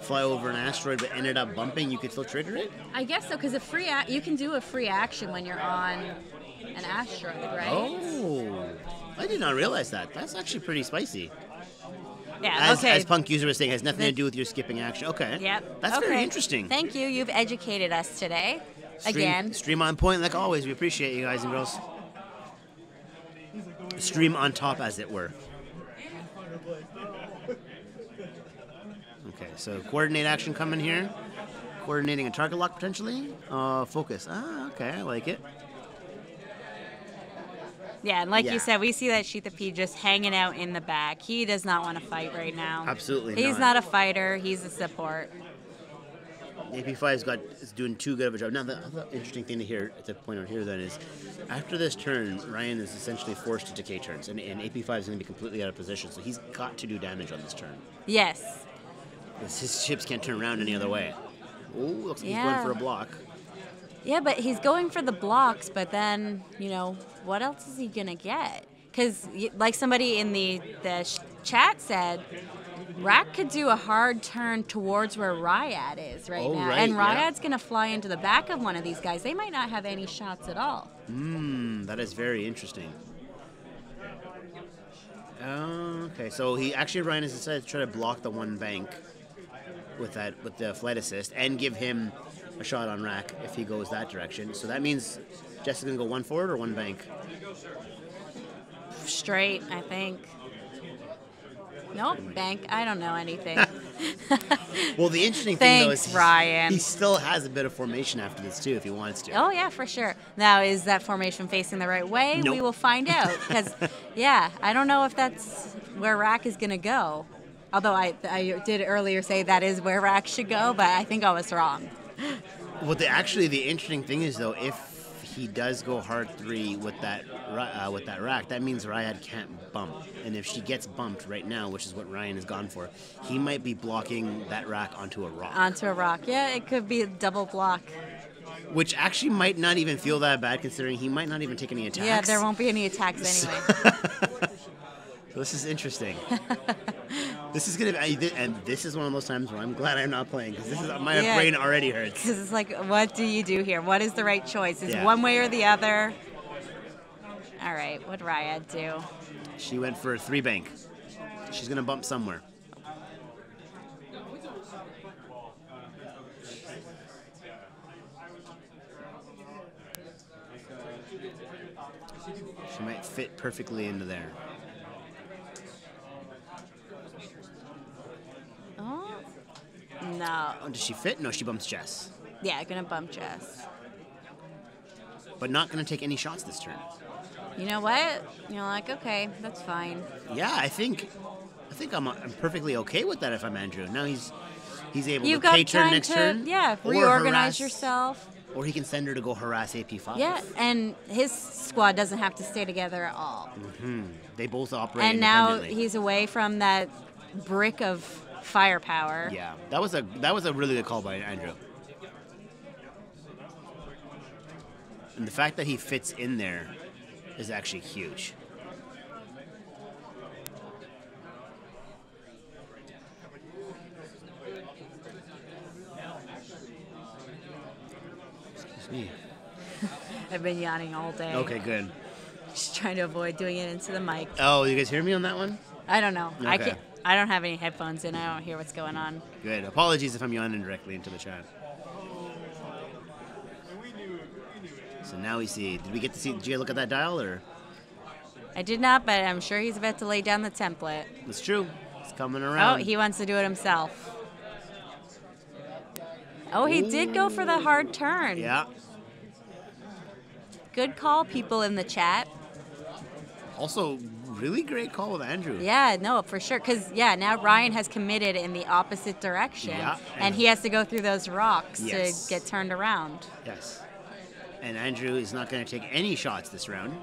fly over an asteroid but ended up bumping, you could still trigger it? I guess so, because a free ac- you can do a free action when you're on an asteroid, right? Oh. I did not realize that. That's actually pretty spicy. Yeah. As, okay. as Punk User was saying, has nothing to do with your skipping action. Okay. Yep. That's okay. very interesting. Thank you. You've educated us today. Stream, Again. Stream on point, like always. We appreciate you guys and girls. Stream on top, as it were. <laughs> Okay, so coordinate action coming here. Coordinating a target lock potentially. Uh, focus. Ah, okay, I like it. Yeah, and like Yeah. you said, we see that Sheathipede just hanging out in the back. He does not want to fight right now. Absolutely He's not. not a fighter. He's a support. AP5's got is doing too good of a job. Now, the other interesting thing to hear to point out here then is, after this turn, Ryan is essentially forced to decay turns, and, and AP5 is going to be completely out of position, so he's got to do damage on this turn. Yes. His- His ships can't turn around any other way. Oh, looks like he's Yeah. going for a block. Yeah, but he's going for the blocks, but then, you know, what else is he going to get? Because, like somebody in the, the sh- chat said, Rack could do a hard turn towards where Ryad is right Oh, now. right, and yeah. Ryad's going to fly into the back of one of these guys. They might not have any shots at all. Hmm, that is very interesting. Okay, so he actually Ryan has decided to try to block the one bank with that with the flight assist and give him a shot on rack if he goes that direction. So that means Jess is gonna go one forward or one bank. Straight, I think. Nope, bank. I don't know anything. <laughs> Well, the interesting thing though Thanks, is Ryan. he still has a bit of formation after this too if he wants to. Oh yeah, for sure. Now, is that formation facing the right way? We will find out. <laughs> Because, yeah, I don't know if that's where Rack is going to go. Although I, I did earlier say that is where Rack should go, but I think I was wrong. Well, the, actually, the interesting thing is though, if he does go hard three with that uh, with that rack, that means Ryad can't bump. And if she gets bumped right now, which is what Ryan has gone for, he might be blocking that rack onto a rock, Onto a rock. Yeah, it could be a double block. which actually might not even feel that bad considering he might not even take any attacks. Yeah, there won't be any attacks <laughs> anyway. <laughs> This is interesting. <laughs> this is gonna be, I- and this is one of those times where I'm glad I'm not playing because this is my Yeah. brain already hurts. Because it's like, what do you do here? What is the right choice? Is Yeah. one way or the other? All right, what Ryad do? She went for a three bank. She's gonna bump somewhere. She might fit perfectly into there. Oh, does she fit? No, she bumps Jess. Yeah, gonna bump Jess. But not gonna take any shots this turn. You know what? You're like, okay, that's fine. Yeah, I think I think I'm, I'm perfectly okay with that if I'm Andrew. Now he's he's able You've to K turn next to, turn. yeah, reorganize harass- yourself. Or he can send her to go harass AP5. Yeah, and his squad doesn't have to stay together at all. Mm-hmm. They both operate And now he's away from that brick of firepower. Yeah, that was a that was a really good call by Andrew. And the fact that he fits in there is actually huge. Excuse me. <laughs> I've been yawning all day. Okay, good. Just trying to avoid doing it into the mic. Oh, you guys hear me on that one? I don't know. I can't. I don't have any headphones in. I don't hear what's going on. Good. Apologies if I'm yawning directly into the chat. So now we see. Did we get to see? Did you look at that dial or? I did not, but I'm sure he's about to lay down the template. It's true. It's coming oh, around. Oh, he wants to do it himself. Oh, he did go for the hard turn. Yeah. Good call, people in the chat. Also, really great call with Andrew. Yeah, no, for sure. Because, yeah, now Ryan has committed in the opposite direction. Yeah, and, and- he has to go through those rocks Yes. to get turned around. Yes. And Andrew is not going to take any shots this round.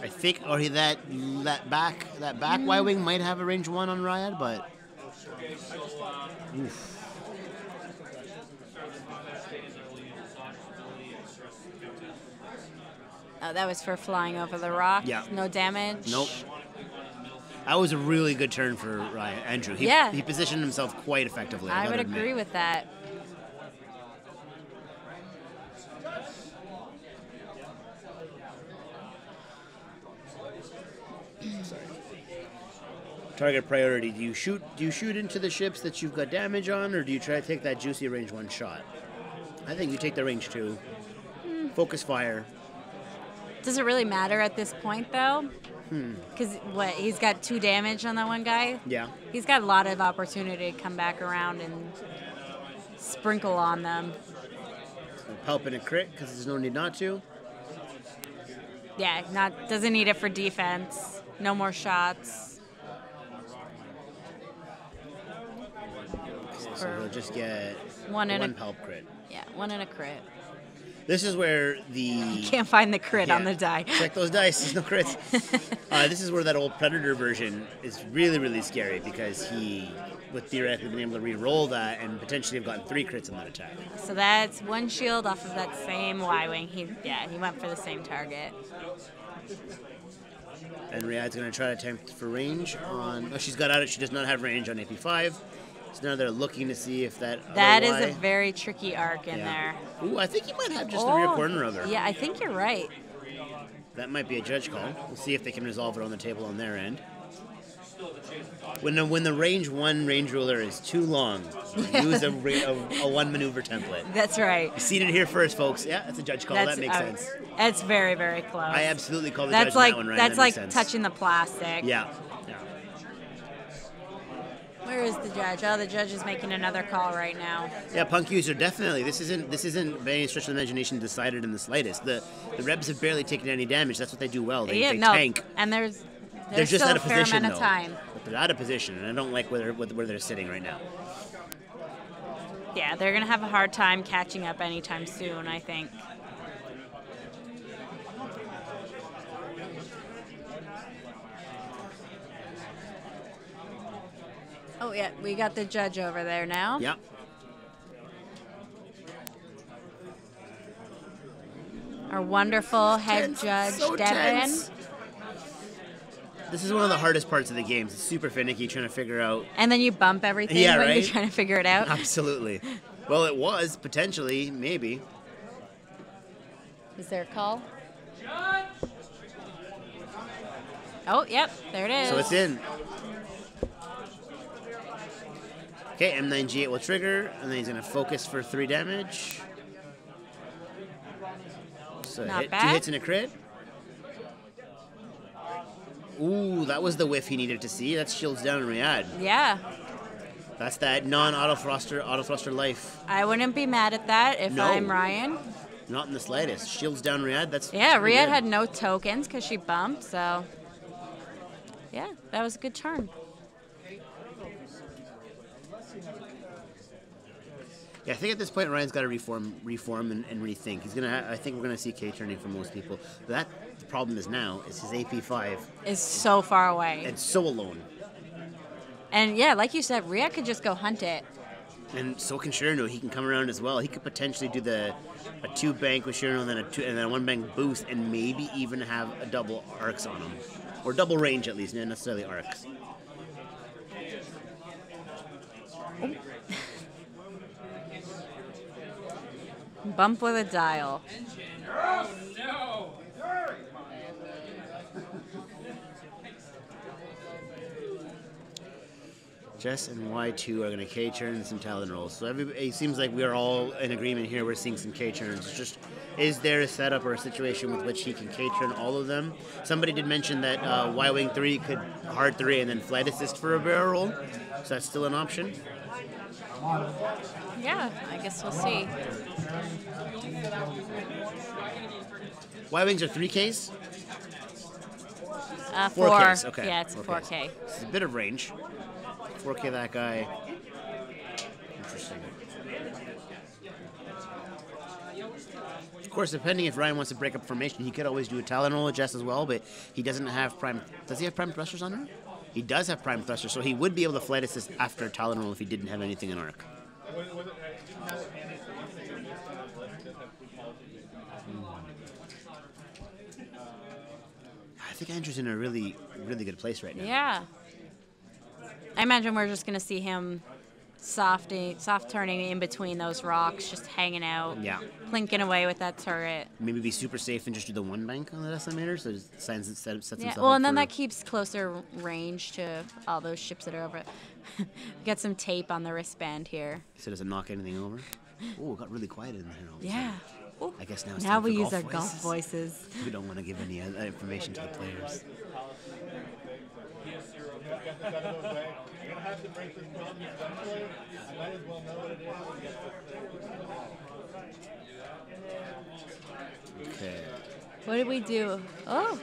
I think, or he, that that back that back mm. Y wing might have a range one on Ryad, but oof. Oh, that was for flying over the rock. Yeah. No damage. Nope. That was a really good turn for Ryan Andrew. He, Yeah. he positioned himself quite effectively. I gotta would admit. agree with that. Target priority. Do you shoot? Do you shoot into the ships that you've got damage on, or do you try to take that juicy range one shot? I think you take the range two. Hmm. Focus fire. Does it really matter at this point, though? Hmm. Because what he's got two damage on that one guy. Yeah. He's got a lot of opportunity to come back around and sprinkle on them. Help in a crit because there's no need not to. Yeah, not doesn't need it for defense. No more shots. So he'll just get One and a- crit. Yeah, one and a crit. This is where the Can't find the crit on the die. Check those dice. There's no crits. <laughs> uh, this is where that old Predator version is really, really scary because he would theoretically been able to re-roll that and potentially have gotten three crits on that attack. So that's one shield off of that same Y wing. He yeah, he went for the same target. And Ryad's going to try to attempt for range on. Oh, she's got out it. She does not have range on AP5. So now they're looking to see if that. That is a very tricky arc in yeah. there. Ooh, I think you might have just the rear Oh, corner of her. Yeah, I think you're right. That might be a judge call. We'll see if they can resolve it on the table on their end. When the, when the range one range ruler is too long, use a, a, a one maneuver template. <laughs> That's right. You've seen it here first, folks. Yeah, that's a judge call. That's that makes uh, sense. That's very very close. I absolutely call the That's judge like on that one, Ryan. that's that like sense. touching the plastic. Yeah. Where is the judge? Oh, the judge is making another call right now. Yeah, punk user definitely. This isn't this isn't by any stretch of the imagination decided in the slightest. The the Rebs have barely taken any damage. That's what they do well. They, yeah, they no, tank. and there's they're just still out of a fair position amount of though. time. But they're out of position, and I don't like where they're, where they're sitting right now. Yeah, they're gonna have a hard time catching up anytime soon. I think. Oh yeah, we got the judge over there now. Yep. Our wonderful head Tense, judge so Devin. tense. This is one of the hardest parts of the games. It's super finicky trying to figure out. And then you bump everything Yeah, when right? you're trying to figure it out. <laughs> Absolutely. Well, it was potentially, maybe. Is there a call? Oh, yep, there it is. So it's in. Okay, M9G8 will trigger, and then he's going to focus for three damage. So Not hit, two hits and a crit. Ooh, that was the whiff he needed to see. That's shields down and Ryad. Yeah, That's that non-auto thruster, auto thruster life. I wouldn't be mad at that if No. I'm Ryan. Not in the slightest. Shields down Ryad. That's Yeah, Ryad had no tokens because she bumped, so yeah, that was a good turn. Yeah, I think at this point Ryan's got to reform, reform, and, and rethink. He's gonna. Ha- I think we're gonna see K turning for most people. That the problem is now is his AP five Is so far away, and so alone, and yeah, like you said, Ryad could just go hunt it. and so can Chiraneau. He can come around as well. He could potentially do the a two bank with Chiraneau, and then a two, and then a one bank boost, and maybe even have a double arcs on him, or double range at least, not necessarily arcs. Bump with a dial. Jess and Y2 are going to K turn and some Talon rolls. So it seems like we are all in agreement here. We're seeing some K turns. It's just, is there a setup or a situation with which he can K turn all of them? Somebody did mention that uh, Y Wing 3 could hard 3 and then flight assist for a barrel roll. So that's still an option. Yeah, I guess we'll see. Y Wings are 3Ks? Uh, four. 4Ks, okay. Yeah, it's 4Ks. 4K. It's a bit of range. 4K that guy. Interesting. Of course, depending if Ryan wants to break up formation, he could always do a Talon roll adjust as well, but he doesn't have prime. Does he have prime thrusters on her? He does have prime thrusters, so he would be able to flight assist after Talon roll if he didn't have anything in arc. I think Andrew's in a really, really good place right now. Yeah. I imagine we're just gonna see him softing, soft turning in between those rocks, just hanging out, Yeah. plinking away with that turret. Maybe be super safe and just do the one bank on the decimator, so it signs set, sets Yeah. Well, up and then for- that keeps closer range to all those ships that are over. <laughs> Get some tape on the wristband here. so doesn't knock anything over. <laughs> Oh, it got really quiet in there. all of a Yeah. Ooh. I guess now it's Now time we use golf our golf voices. voices. <laughs> We don't want to give any uh, information to the players. Okay. What did we do? Oh.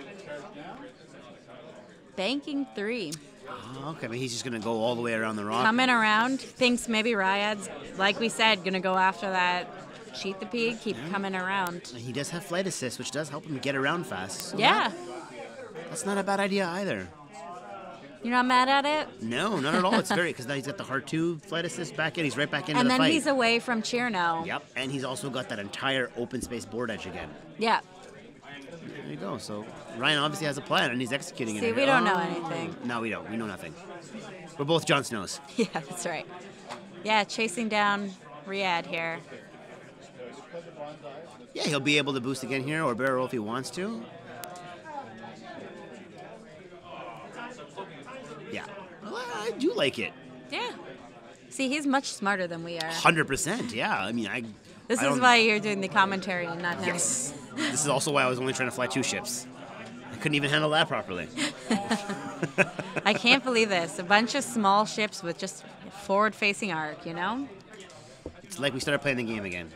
Banking three. Oh, okay, but he's just gonna go all the way around the rock. Coming around. Thinks maybe Ryad's, like we said, gonna go after that. Sheathipede, keep coming around. He does have flight assist, which does help him get around fast. so Yeah. that- that's not a bad idea either. You're not mad at it? No, not at all. It's very because now he's got the hard two flight assist back in. He's right back into And the fight. And then he's away from Chiraneau. Yep, and he's also got that entire open space board edge again. Yeah. There you go. So Ryan obviously has a plan and he's executing it. See, we don't know anything. No, we don't. We know nothing. We're both Jon Snows. <laughs> Yeah, that's right. Yeah, chasing down Ryad here. Yeah, he'll be able to boost again here or barrel roll if he wants to. Yeah. Well, I do like it. Yeah. See, he's much smarter than we are. 100%. Yeah. I mean, I. This I is why you're doing the commentary and not him. Yes. this is also why I was only trying to fly two ships. I couldn't even handle that properly. <laughs> I can't believe this. A bunch of small ships with just forward facing arc, you know? It's like we started playing the game again.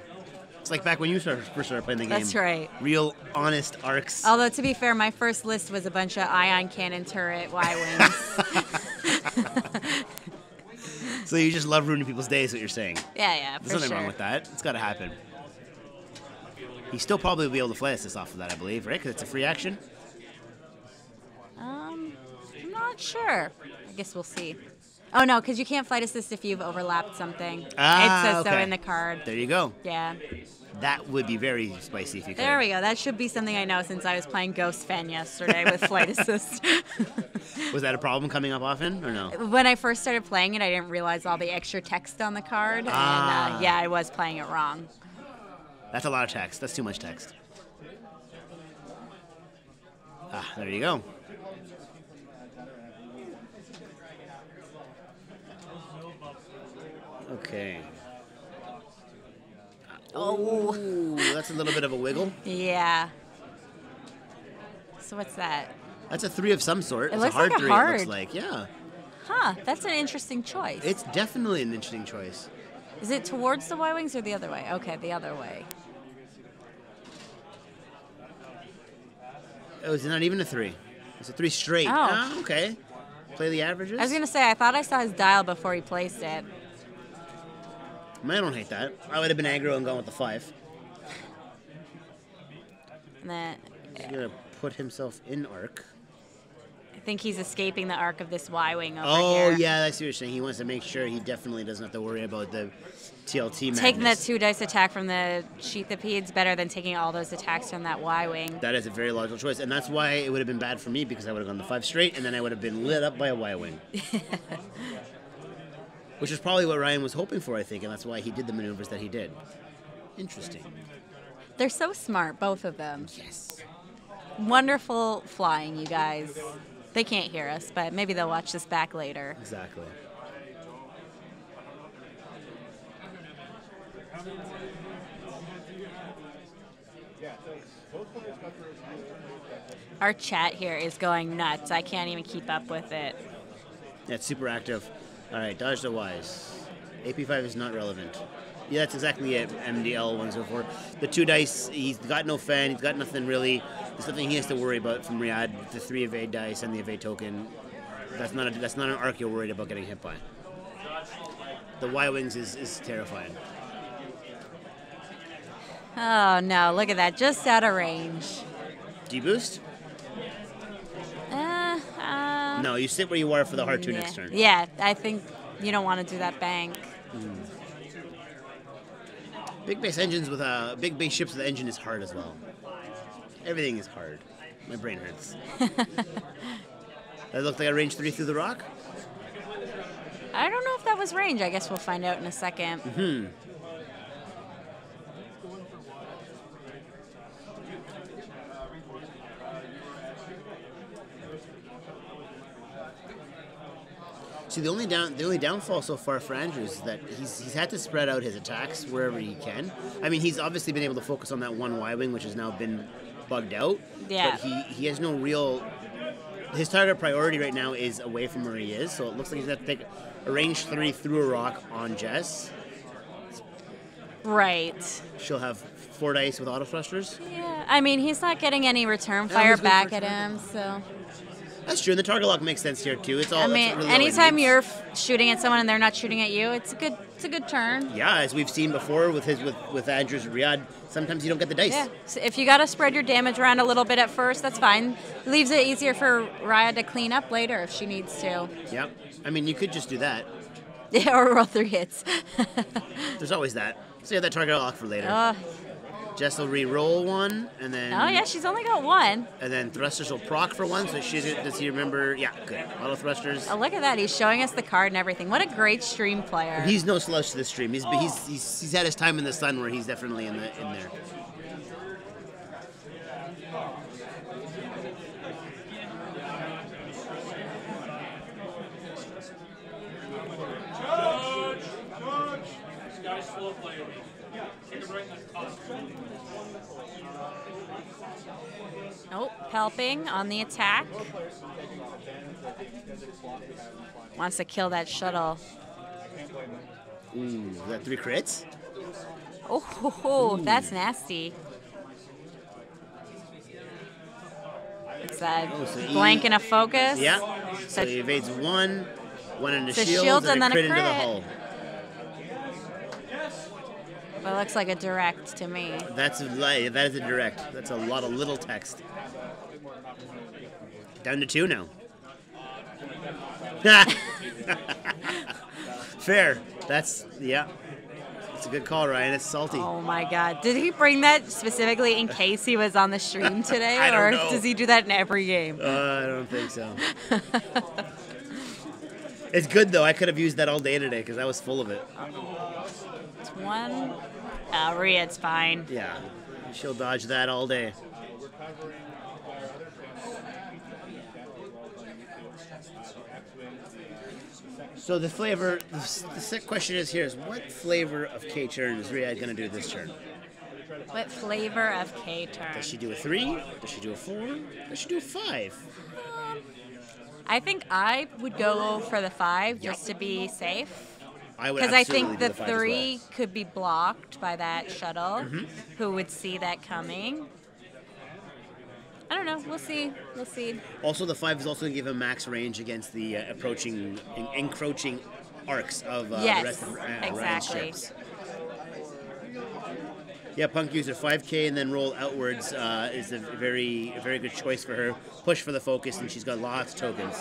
It's like back when you started, first started playing the game. That's right. Real honest arcs. Although to be fair, my first list was a bunch of ion cannon turret Y wings. <laughs> So you just love ruining people's days, what you're saying. yeah, yeah, for There's nothing sure. wrong with that. It's got to happen. He still probably will be able to fly assist off of that, I believe, right? Because it's a free action. Um, I'm not sure. I guess we'll see. Oh no, because you can't flight assist if you've overlapped something. Ah, it says so in the card. There you go. Yeah. That would be very spicy if you could. There we go. That should be something I know since I was playing Ghost Fenn yesterday with flight <laughs> assist. <laughs> Was that a problem coming up often or no? when I first started playing it, I didn't realize all the extra text on the card, Ah. and uh, yeah, I was playing it wrong. That's a lot of text. That's too much text. Ah, there you go. Okay. Oh, that's a little bit of a wiggle. Yeah. So what's that? That's a three of some sort. It it's looks a hard like a three. It hard. looks like yeah. Huh? That's an interesting choice. It's definitely an interesting choice. Is it towards the Y wings or the other way? Okay, the other way. Oh, it's not even a three. It's a three straight. Oh. Ah, okay. Play the averages. I was gonna say I thought I saw his dial before he placed it. I don't hate that. I would have been aggro and gone with the five. And then He's gonna put himself in arc. I think he's escaping the arc of this Y wing over Oh here. yeah, that's what you're saying. He wants to make sure he definitely doesn't have to worry about the TLT madness. Taking that two dice attack from the Sheathipede better than taking all those attacks from that Y wing. That is a very logical choice, and that's why it would have been bad for me because I would have gone the five straight, and then I would have been lit up by a Y wing. <laughs> Which is probably what Ryan was hoping for, I think, and that's why he did the maneuvers that he did. Interesting. They're so smart, both of them. Yes. Wonderful flying, you guys. They can't hear us, but maybe they'll watch this back later. Exactly. Our chat here is going nuts. I can't even keep up with it. Yeah, it's super active. All right, dodge the wise. AP5 is not relevant. Yeah, that's exactly it. MDL 104. The two dice, he's got no fan, he's got nothing really. There's nothing he has to worry about from Ryad. The three evade dice and the evade token. That's not a, that's not an arc you're worried about getting hit by. The Y wings is, is terrifying. Oh no, look at that. Just out of range. D uh, no, you sit where you are for the hard two yeah. next turn. Yeah, I think you don't want to do that bank. Mm. Big base engines with uh, big base ships with engine is hard as well. Everything is hard. My brain hurts. <laughs> that looked like a range three through the rock. I don't know if that was range. I guess we'll find out in a 2nd See, the only down the only downfall so far for Andrews is that he's he's had to spread out his attacks wherever he can. I mean, he's obviously been able to focus on that one Y wing, which has now been bugged out. Yeah. But he he has no real. His target priority right now is away from where he is, so it looks like he's got to take a range three through a rock on Jess. Right. She'll have four dice with auto thrusters. Yeah. I mean, he's not getting any return fire good back at him, so. That's true, and the target lock makes sense here too. It's all. I mean, really anytime you're f- shooting at someone and they're not shooting at you, it's a good, it's a good turn. Yeah, as we've seen before with his with with Andrews and Ryad, sometimes you don't get the dice. Yeah. So if you got to spread your damage around a little bit at first, that's fine. Leaves it easier for Ryad to clean up later if she needs to. Yep. I mean, you could just do that. <laughs> Yeah, or roll three hits. <laughs> There's always that. So you have that target lock for later. oh, Jess will re-roll one, and then oh yeah, she's only got one. and then thrusters will proc for one. So she's does he remember? Yeah, good. Auto thrusters. Oh, look at that. He's showing us the card and everything. What a great stream player. He's no slouch to the stream. He's, he's he's he's had his time in the sun where he's definitely in the in there. Oh, helping on the attack. Wants to kill that shuttle. Ooh, is that three crits? Oh, ho, ho, that's nasty. It's that Oh, so blank and a focus. Yeah. So So he evades one, one in the a shield, shield and, and a then a crit into the crit. It looks like a direct to me. That's a, that is a direct. That's a lot of little text. Down to two now. <laughs> Fair. That's yeah. It's a good call, Ryan. It's salty. Oh my god. Did he bring that specifically in case he was on the stream <laughs> today? Or know. does he do that in every game? Uh, I don't think so. it's good though. I could have used that all day today because I was full of it. It's one. Uh, Ryad's fine. Yeah, she'll dodge that all day. So the flavor, the, the question is here is what flavor of K turn is Ryad going to do this turn? What flavor of K turn? Does she do a three? Does she do a four? Does she do a five? I think I would go for the five just to be safe. I would Because I think the five as well. three could be blocked by that shuttle. Mm-hmm. Who would see that coming? I don't know. We'll see. We'll see. Also, the five is also going to give him max range against the uh, approaching, en- encroaching arcs of uh, Yes, the rest of uh, exactly. ships. Yeah, punk user 5k and then roll outwards uh, is a very, a very good choice for her. Push for the focus, and she's got lots of tokens.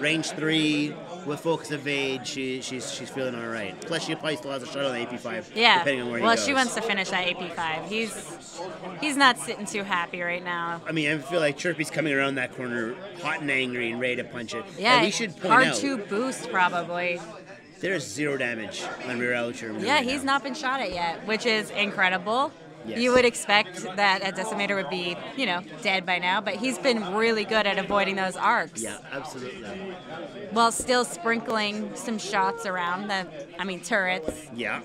Range three with focus evade, she, she's she's feeling all right. Plus, she probably still has a shot on the AP5, Yeah. depending on where well, he goes. she wants to finish that AP5. He's he's not sitting too happy right now. I mean, I feel like Chirpy's coming around that corner, hot and angry, and ready to punch it. Yeah. and we should point hard out to boost probably. there's zero damage on rear Oucher. Yeah, he's not been shot at yet, which is incredible. Yes. You would expect that a decimator would be, you know, dead by now, but he's been really good at avoiding those arcs. Yeah, absolutely. While still sprinkling some shots around the, I mean, turrets. Yeah.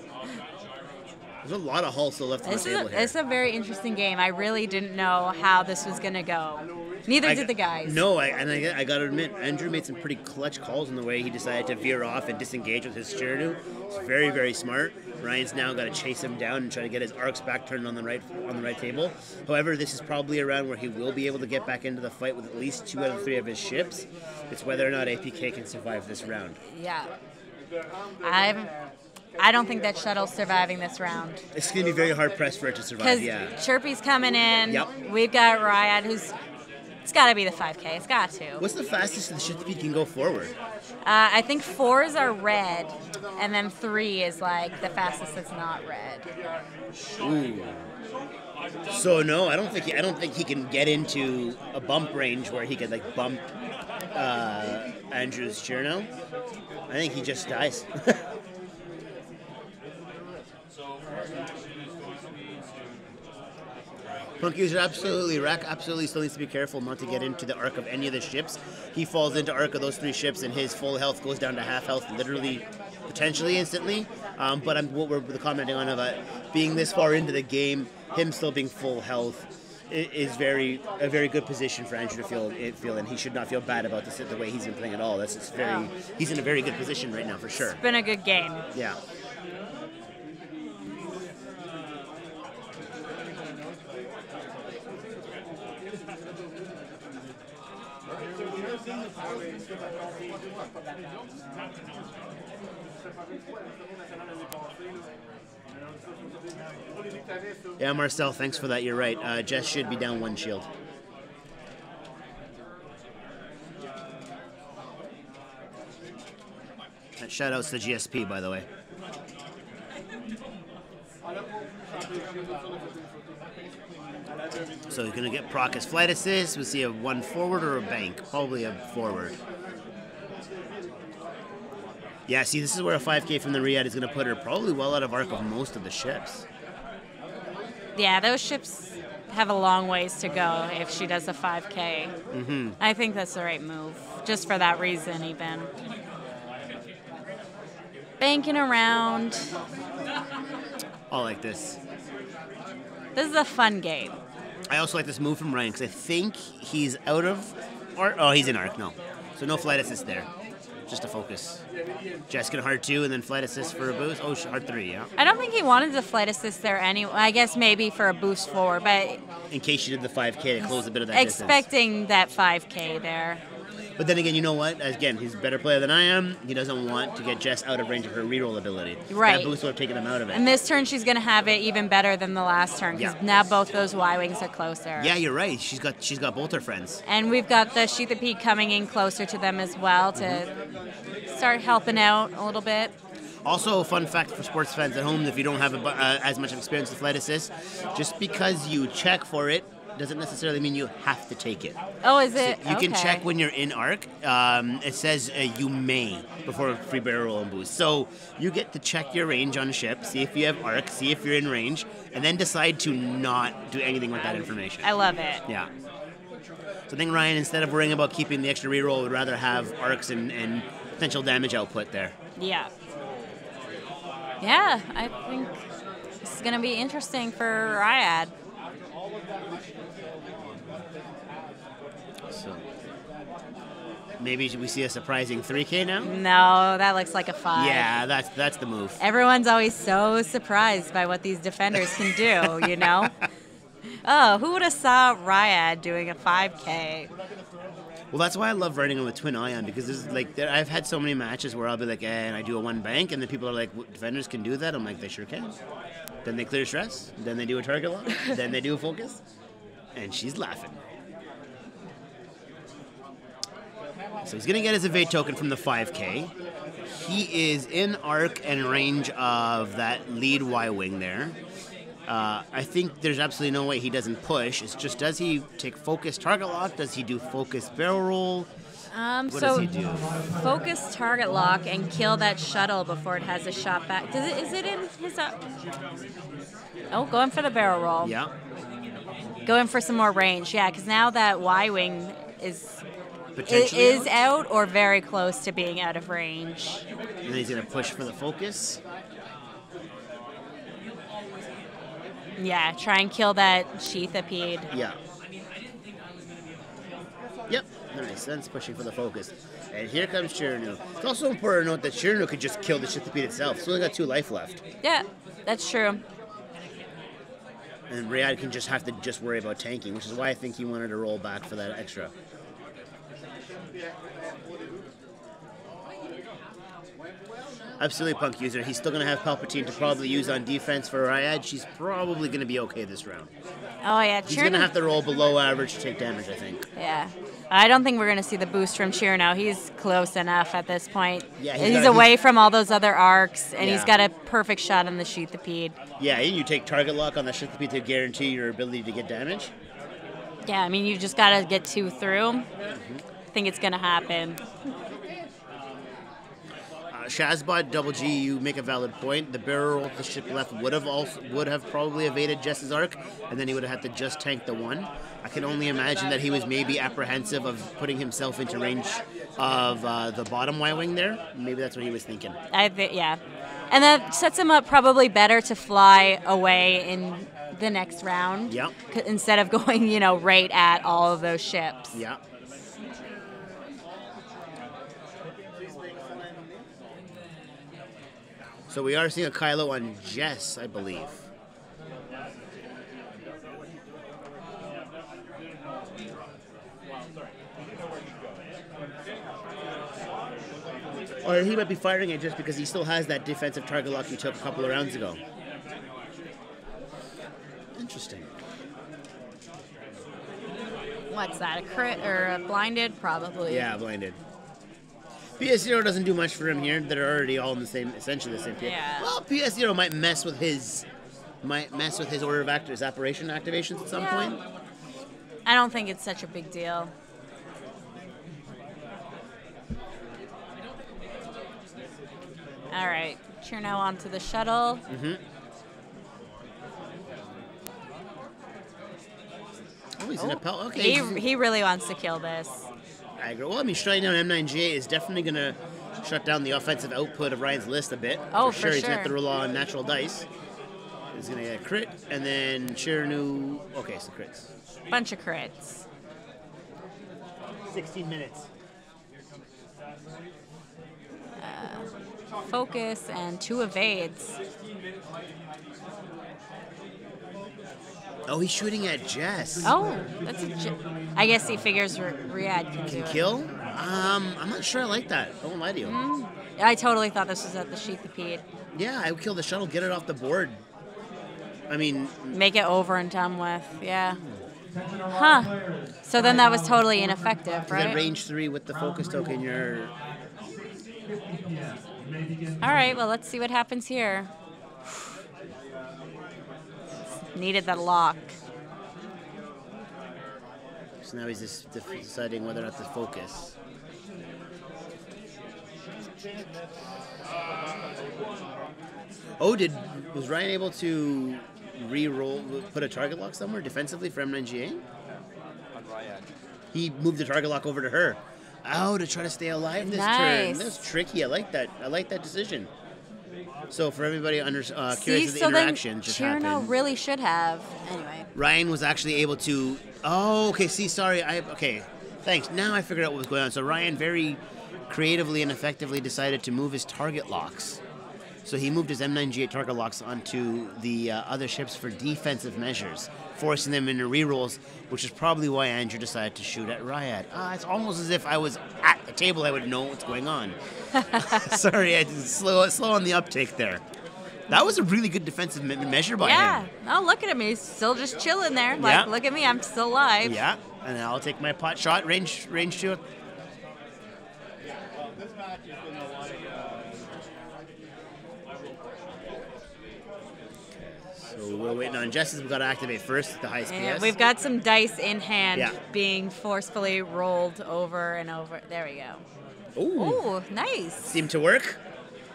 There's a lot of hull still left on This the table a, here. is a very interesting game. I really didn't know how this was going to go. Neither I- did the guys. No, I, and I, I got to admit, Andrew made some pretty clutch calls in the way he decided to veer off and disengage with his Chiraneau. It's very, very smart. Ryan's now got to chase him down and try to get his arcs back turned on the right on the right table. However, this is probably a round where he will be able to get back into the fight with at least two out of three of his ships. It's whether or not APK can survive this round. Yeah. I'm. I don't think that shuttle's surviving this round. It's going to be very hard pressed for it to survive. Because Yeah. Chirpy's coming in. Yep. We've got Ryad, who's. It's got to be the 5K. It's got to. What's the fastest the ship speed can go forward? Uh, I think fours are red, and then three is like the fastest that's not red. Ooh. So no, I don't think he, I don't think he can get into a bump range where he could like bump uh, Andrew's Chiraneau. I think he just dies. <laughs> Punk user absolutely Rack absolutely still needs to be careful not to get into the arc of any of the ships. He falls into arc of those three ships and his full health goes down to half health literally potentially instantly. Um, but I'm what we're commenting on about being this far into the game, him still being full health is very a very good position for Andrew to feel it feel and he should not feel bad about this the way he's been playing at all. That's just very he's in a very good position right now for sure. It's been a good game. Yeah. Yeah, Marcel, thanks for that. You're right. Uh, Jess should be down one shield. Uh, Shout outs to GSP, by the way. So you're going to get proc as flight assist. We see a one forward or a bank. Probably a forward. Yeah, see, this is where a 5k from the Ryad is going to put her probably well out of arc of most of the ships. Yeah, those ships have a long ways to go if she does a 5K. Mm-hmm. I think that's the right move, just for that reason, even. Banking around. I like this. This is a fun game. I also like this move from Ryan because I think he's out of arc. Oh, he's in arc. No, so no flight assist there. just a focus. Jessica hard two, and then flight assist for a boost. Oh, hard three, yeah. I don't think he wanted the flight assist there anyway. I guess maybe for a boost forward, but In case you did the 5K to close a bit of that distance. expecting that 5K there. But then again, you know what? Again, he's a better player than I am. He doesn't want to get Jess out of range of her reroll ability. Right. That boost would have taken him out of it. And this turn, she's going to have it even better than the last turn because Yeah. now both those Y wings are closer. yeah, you're right. She's got she's got both her friends. And we've got the Sheathipede coming in closer to them as well to start helping out a little bit. Also, a fun fact for sports fans at home: if you don't have a, uh, as much experience with flight assist, just because you check for it doesn't necessarily mean you have to take it. Oh, is it? You can check when you're in arc. Um, it says uh, you may before free barrel roll and boost. So you get to check your range on a ship, see if you have arc, see if you're in range, and then decide to not do anything with that information. I love it. Yeah. So I think Ryan, instead of worrying about keeping the extra reroll, would rather have arcs and, and potential damage output there. Yeah. Yeah, I think this is going to be interesting for Ryad. So maybe we see a surprising 3K now. No, that looks like a five. Yeah, that's that's the move. Everyone's always so surprised by what these defenders can do, you know? <laughs> oh, who would have saw Ryad doing a 5K? Well, that's why I love riding on the Twin Ion because there's like there, I've had so many matches where I'll be like, eh, and I do a one bank, and then people are like, defenders can do that. I'm like, they sure can. Then they clear stress. Then they do a target lock. then they do a focus, and she's laughing. So he's gonna get his evade token from the 5K. He is in arc and range of that lead Y wing there. Uh, I think there's absolutely no way he doesn't push. It's just does he take focus target lock? Does he do focus barrel roll? Um, What so does he do? focus target lock and kill that shuttle before it has a shot back. Does it? Is it in his? Uh... Oh, going for the barrel roll. Yeah. Going for some more range. Yeah, because now that Y wing is i- Potentially. is out. out or very close to being out of range. And then he's gonna push for the focus. Yeah, try and kill that Sheathipede. Yeah. Yep. That makes sense. Pushing for the focus. And here comes Chiraneau. It's also important to note that Chiraneau could just kill the Sheathipede itself. It's only got two life left. Yeah, that's true. And Ryad can just have to just worry about tanking, which is why I think he wanted to roll back for that extra. Absolutely punk user. He's still going to have Palpatine to probably use on defense for Ryad. She's probably going to be okay this round. Oh yeah, He's going to have to roll below average to take damage, I think. Yeah. I don't think we're going to see the boost from Chiraneau. He's close enough at this point. Yeah, he's, he's got- away he's- from all those other arcs, and he's got a perfect shot on the Sheathipede. Yeah, and you take target lock on the Sheathipede to guarantee your ability to get damage. Yeah, I mean, you just got to get two through. I think it's going to happen. Uh, Shazbot double G, you make a valid point. The barrel roll the ship left would have also would have probably evaded Jess's arc, and then he would have had to just tank the one. I can only imagine that he was maybe apprehensive of putting himself into range of uh, the bottom Y wing there. Maybe that's what he was thinking. I think, yeah. And that sets him up probably better to fly away in the next round. Yep. c- Instead of <laughs> going, you know, right at all of those ships. Yeah. So we are seeing a Kylo on Jess, I believe. Or he might be firing it just because he still has that defensive target lock he took a couple of rounds ago. Interesting. What's that? A crit or a blinded? Probably. Yeah, blinded. PS Zero doesn't do much for him here. They're already all in the same, essentially the same tier. Yeah. Well, PS Zero might mess with his, might mess with his order of actors operation activations at some Yeah. point. I don't think it's such a big deal. All right, Chiraneau onto the shuttle. Mm-hmm. Oh, he's in a pel- Okay. He, he really wants to kill this. I agree. Well, I mean, shutting down M9G8 is definitely going to shut down the offensive output of Ryan's list a bit. Oh, for for sure. He's going to have to sure. rely on natural dice. He's going to get a crit, and then Chiraneau. Okay, so crits. Bunch of crits. 16 minutes. Uh, focus and two evades. Oh, he's shooting at Jess. Oh, that's a. j- I guess he figures R- Ryad can do it. kill? Um, I'm not sure I like that. I won't lie to you. Mm. I totally thought this was at the Sheathipede. Yeah, I would kill the shuttle, get it off the board. I mean, Make it over and done with. Yeah. Huh. So then that was totally ineffective, right? right? range three with the focus token, you're All right. Well, let's see what happens here. Needed that lock. So now he's just def- deciding whether or not to focus. Oh, did was Ryan able to re-roll, put a target lock somewhere defensively for M9G8? On Ryad. He moved the target lock over to her. Oh, to try to stay alive this turn. Nice. That's tricky. I like that. I like that decision. So for everybody under uh, See, curious of the so then interaction just Chiraneau happened. really should have. Anyway. Ryan was actually able to. Oh, okay. See, sorry. I okay. Thanks. Now I figured out what was going on. So Ryan very creatively and effectively decided to move his target locks. So he moved his M9G8 target locks onto the uh, other ships for defensive measures, forcing them into rerolls, which is probably why Andrew decided to shoot at Ryad. Ah, it's almost as if I was at the table, I would know what's going on. <laughs> <laughs> Sorry, I just slow slow on the uptake there. That was a really good defensive me- measure by Yeah. him. Oh, look at him. He's still just chilling there. Like, Yeah. look at me. I'm still alive. Yeah, and I'll take my pot shot range range two. This match has been a lot of. So we're waiting on Justice. We've got to activate first the highest And PS. we've got some dice in hand Yeah. being forcefully rolled over and over. There we go. Ooh, Ooh, nice. seem to work.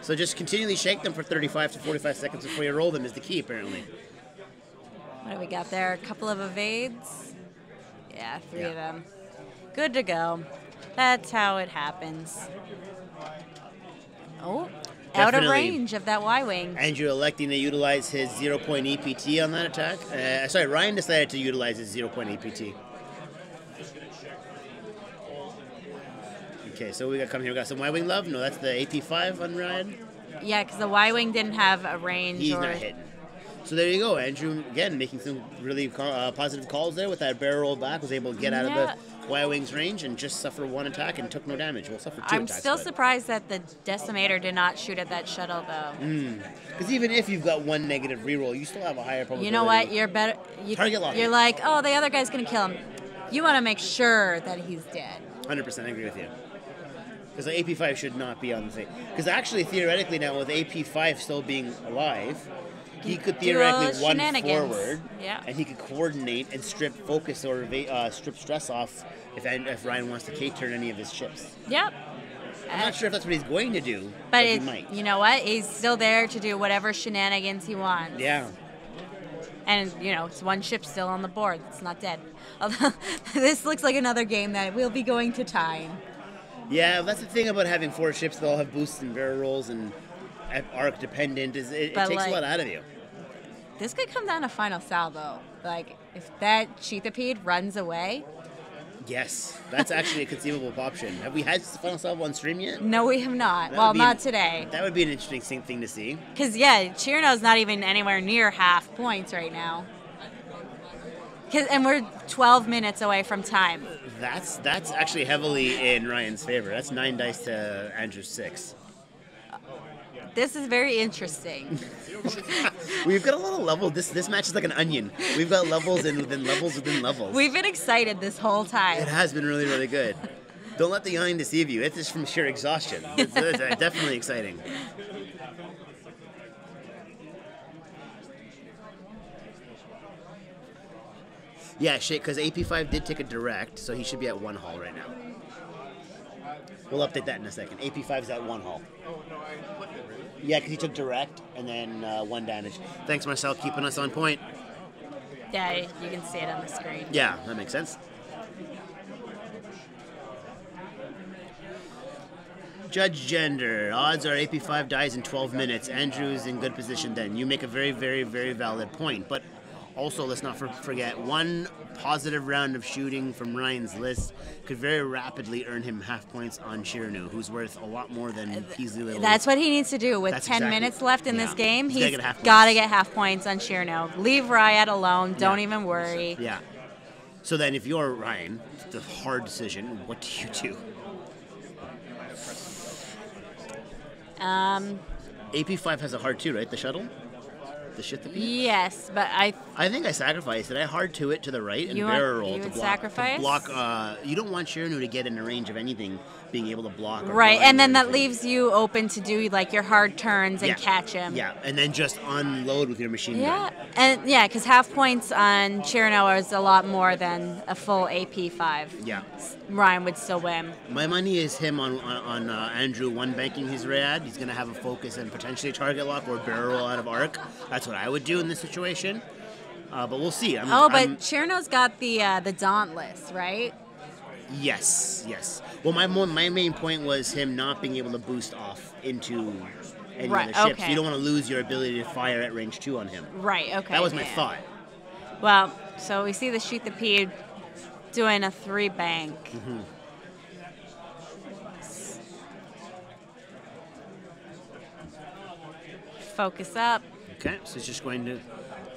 So just continually shake them for 35 to 45 seconds before you roll them is the key, apparently. What do we got there? A couple of evades. Yeah, three of them. Good to go. That's how it happens. Oh, out of range of that Y wing. Andrew electing to utilize his zero point EPT on that attack. Uh, sorry, Ryan decided to utilize his zero point EPT. Okay, so we got come here. We got some Y wing love. No, that's the AP5 on Ryan. Yeah, because the Y wing didn't have a range. He's or, not hitting. So there you go, Andrew. Again, making some really uh, positive calls there with that barrel roll back. Was able to get out Yeah. of the Y wing's range and just suffer one attack and took no damage. Well, suffer 2 I'm attacks. still but- surprised that the decimator did not shoot at that shuttle, though. Hmm. Because even if you've got one negative reroll, you still have a higher probability. You know what? You're better. You, Target lock. You're like, oh, the other guy's gonna kill him. You want to make sure that he's dead. 100% agree with you. Because the AP5 should not be on the thing. Because actually, theoretically, now with AP5 still being alive, he could theoretically one forward, Yeah. and he could coordinate and strip focus or uh, strip stress off if, if Ryan wants to K-turn any of his ships. Yep. I'm not sure if that's what he's going to do, but, But he might. you know what? He's still there to do whatever shenanigans he wants. Yeah. And you know, it's one ship still on the board. It's not dead. <laughs> Although this looks like another game that we'll be going to time. Yeah, that's the thing about having four ships that all have boosts and barrel rolls and arc dependent is it, it takes like- a lot out of you. This could come down to final salvo. Like if that Sheathipede runs away. Yes, that's actually a conceivable option. Have we had Final Salvo on stream yet? No, we have not. That well, not an- today. That would be an interesting thing- thing to see. Because yeah, Chiraneau's not even anywhere near half points right now. 'Cause- and we're 12 minutes away from time. That's that's actually heavily in Ryan's favor. That's nine dice to Andrew's six. This is very interesting. <laughs> We've got a lot of level. This this match is like an onion. We've got levels and within levels within levels. We've been excited this whole time. it has been really really good. Don't let the onion deceive you. It's just from sheer exhaustion. It's, it's, uh, definitely exciting. Yeah, shit, because AP5 did take a direct, so he should be at one hall right now. We'll update that in a second. AP5's at one hull. Yeah, because he took direct and then uh, one damage. Thanks, Marcel, keeping us on point. Yeah, you can see it on the screen. Yeah, that makes sense. Judge Gender. Odds are AP5 dies in 12 minutes. Andrew's in good position then. You make a very, very, very valid point. But Also, let's not for- forget one positive round of shooting from Ryan's list could very rapidly earn him half points on Chiraneau, who's worth a lot more than Peasley Lily. That's what he needs to do. With That's 10 exactly- minutes left in this yeah. game, He's gotta get half got to points. get half points on Chiraneau. Leave Ryad alone. Don't Yeah. even worry. Yeah. So then, if you're Ryan, the hard decision. What do you do? Um, AP5 has a hard too, right? The shuttle, the shit the beat. yes, but I I think I sacrificed it. I hard to it to the right and You barrel roll you to would block. sacrifice? To block. Uh, you don't want Chiraneau to get in the range of anything, being able to block. right, and then that anything. leaves you open to do like your hard turns and Yeah. catch him. Yeah, and then just unload with your machine Yeah, gun. and yeah, because half points on Chiraneau is a lot more than a full AP five. Yeah. Ryan would still win. My money is him on on, on uh, Andrew one banking his Ryad. He's gonna have a focus and potentially target lock or barrel roll out of arc. That's what I would do in this situation. Uh, but we'll see. I'm, Oh, but Chiraneau's got the uh, the Dauntless, right? Yes, yes. Well, my mo- my main point was him not being able to boost off into any Right, other ships. okay. You don't want to lose your ability to fire at range two on him. Right. Okay. That was my yeah. thought. Well, so we see the Sheathipede doing a three bank. Mm-hmm. Focus up. Okay, so it's just going to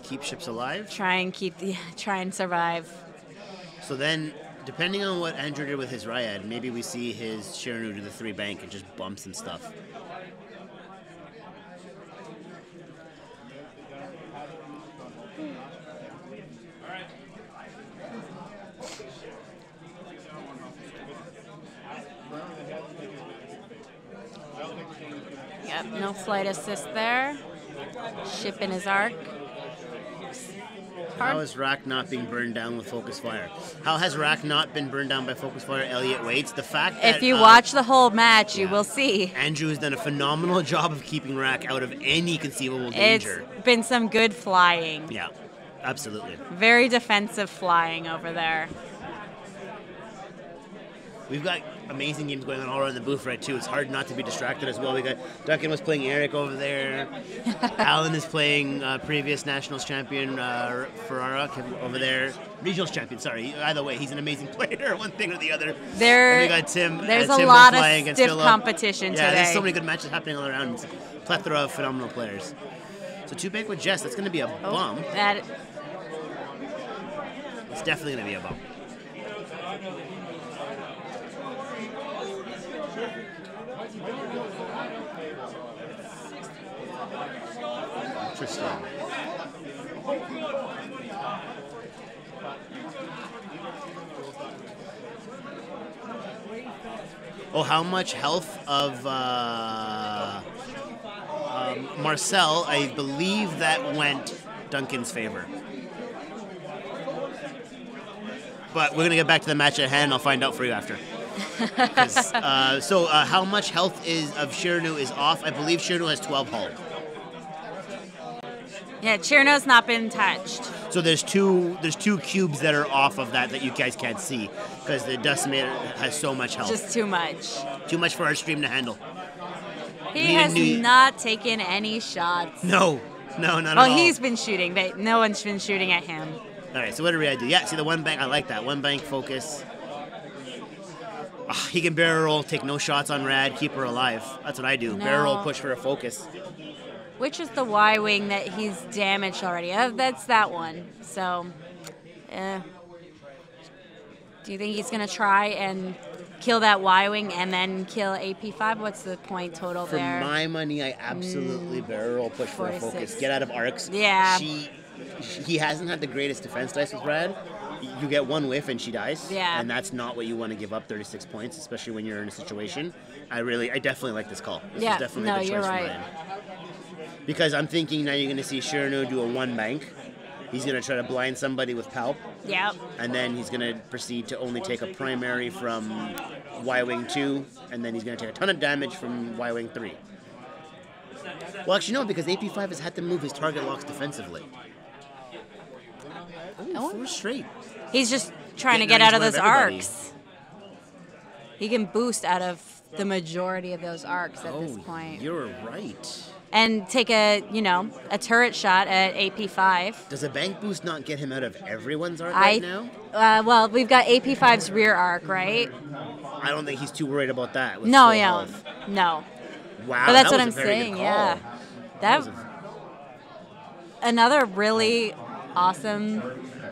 keep ships alive. Try and keep the <laughs> try and survive. So then, depending on what Andrew did with his Ryad, maybe we see his Chiraneau to the three bank and just bump some stuff. Yep. No flight assist there. Ship in his arc. How is Rack not being burned down with focus fire? How has Rack not been burned down by focus fire? Elliot waits. The fact that If you uh, watch the whole match, you yeah. will see. Andrew has done a phenomenal job of keeping Rack out of any conceivable It's danger. been some good flying. Yeah, absolutely. Very defensive flying over there. We've got amazing games going on all around the booth right too. It's hard not to be distracted as well. We got Duncan was playing Eric over there. <laughs> Alan is playing uh, previous nationals champion uh, Ferrara over there. Regionals champion, sorry. Either way, he's an amazing <laughs> player. One thing or the other. There- And we got Tim. uh, there's a lot of stiff competition yeah, there's so many good matches happening all around. It's a plethora of phenomenal players. So two bank with Jess. That's going to be a Oh, bump. That It's definitely going to be a bump. Interesting. Oh, how much health of uh, um, Marcel? I believe that went Duncan's favor. But we're gonna get back to the match at hand. I'll find out for you after. <laughs> uh, so, uh, how much health is of Chiraneau is off? I believe Chiraneau has 12 hull. Yeah, Chiraneau's not been touched. So there's two there's two cubes that are off of that that you guys can't see because the decimator has so much health. Just too much. Too much for our stream to handle. He Need has new- not taken any shots. No, no, not Well, at all. he's been shooting. They, no one's been shooting at him. All right, so what did I do? Yeah, see the one bank. I like that one bank focus. Ah, he can barrel roll, take no shots on Ryad, keep her alive. That's what I do. Barrel roll, push for a focus. Which is the Y wing that he's damaged already? Uh, that's that one. So, eh. do you think he's gonna try and kill that Y wing and then kill AP5? What's the point total For there? my money, I absolutely barrel roll, push for a focus. Get out of arcs. Yeah. She, he hasn't had the greatest defense dice with Brad. You get one whiff and she dies. Yeah. And that's not what you want to give up 36 points, especially when you're in a situation. I really, I definitely like this call. This Yeah, is definitely no, the choice you're for right. Because I'm thinking now you're going to see Chiraneau do a one bank. He's going to try to blind somebody with Palp. yep. and then he's going to proceed to only take a primary from Y Wing 2, and then he's going to take a ton of damage from Y Wing 3. Well, actually, no, because AP5 has had to move his target locks defensively. Oh, Ooh, Oh. four straight. He's just trying to get out of those everybody. arcs. He can boost out of the majority of those arcs at oh, this point. you're right. And take a you know a turret shot at AP5. Does a bank boost not get him out of everyone's arc I right now? Uh, well, we've got AP5's rear arc, right? I don't think he's too worried about that. With No, yeah, health. no. Wow, But that's that what I'm a saying. Yeah, that another really awesome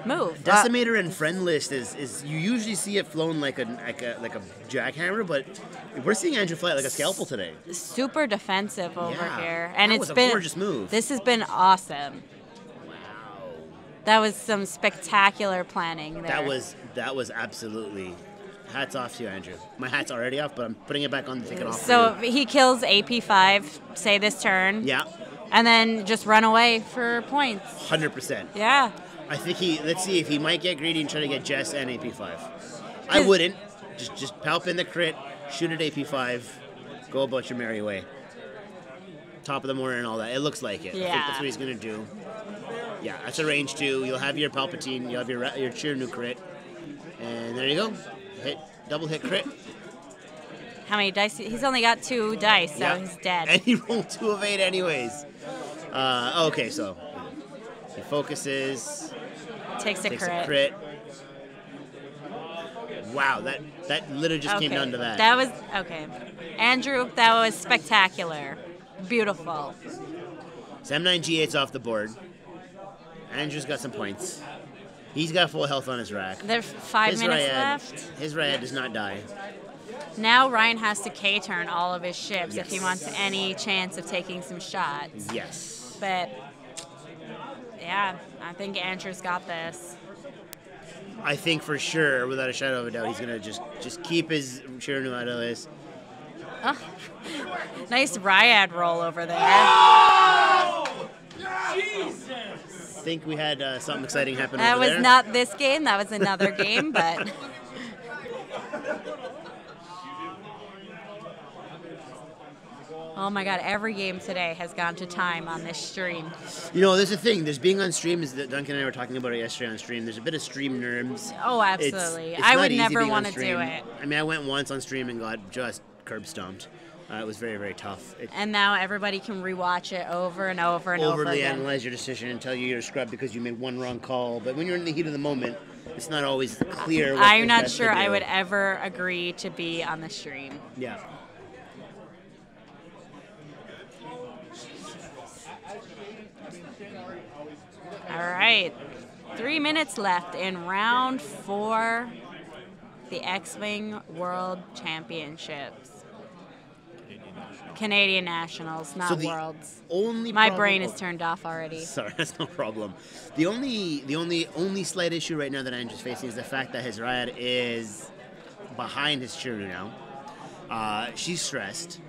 move. Uh, Decimator and friend list is, is you usually see it flown like a like a like a jackhammer, but we're seeing Andrew fly like a scalpel today. super defensive over Yeah, here, and it's been gorgeous move. This has been awesome. Wow. That was some spectacular planning there. That was that was absolutely hats off to you, Andrew. My hat's already off, but I'm putting it back on to take it off. so he kills AP5, say this turn, yeah, and then just run away for points. hundred percent. Yeah, I think he. Let's see if he might get greedy and try to get Jess and AP5. I wouldn't. Just just palp in the crit, shoot at AP5, go about your merry way. Top of the morning and all that. It looks like it. I think Yeah. that's what he's gonna do. Yeah, that's a range two. You'll have your Palpatine. You'll have your your cheer new crit, and there you go. Hit double hit crit. how many dice? He's only got two dice, so Yeah. he's dead. <laughs> And he rolled two of eight anyways. Uh, okay, so he focuses, Takes a takes crit. a crit. Wow, that that literally just came down to that. That was okay, Andrew. That was spectacular, beautiful. So M9G8's off the board. Andrew's got some points. He's got full health on his rack. There's five his minutes Ryad, left. His Ryad does not die. Now Ryan has to K turn all of his ships if he wants any chance of taking some shots. Yes. But yeah, I think Andrew's got this. I think for sure, without a shadow of a doubt, he's gonna just just keep his Chiraneau out of this. <laughs> Nice Ryad roll over there. i think we had uh, something exciting happen That over was there. not this game. That was another game, but <laughs> <laughs> Oh my god, every game today has gone to time on this stream. You know, there's a thing. There's being on stream. Is that Duncan and I were talking about it yesterday on stream. There's a bit of stream nerves. Oh, absolutely. it's I would never want to do it. I mean, I went once on stream and got just curb stomped. Uh, it was very, very tough. It, And now everybody can rewatch it over and over and over overly again. analyze your decision and tell you you're scrubbed because you made one wrong call. But when you're in the heat of the moment, it's not always clear. What I'm not sure I would ever agree to be on the stream. Yeah. All right. Three minutes left in round four, the X Wing World Championships. Canadian Nationals, not So the Worlds. Only My problem- brain is turned off already. Sorry, <laughs> that's no problem. The only, the only, only slight issue right now that Andrew's facing is the fact that his Ryad is behind his Chiraneau now. Uh, she's stressed.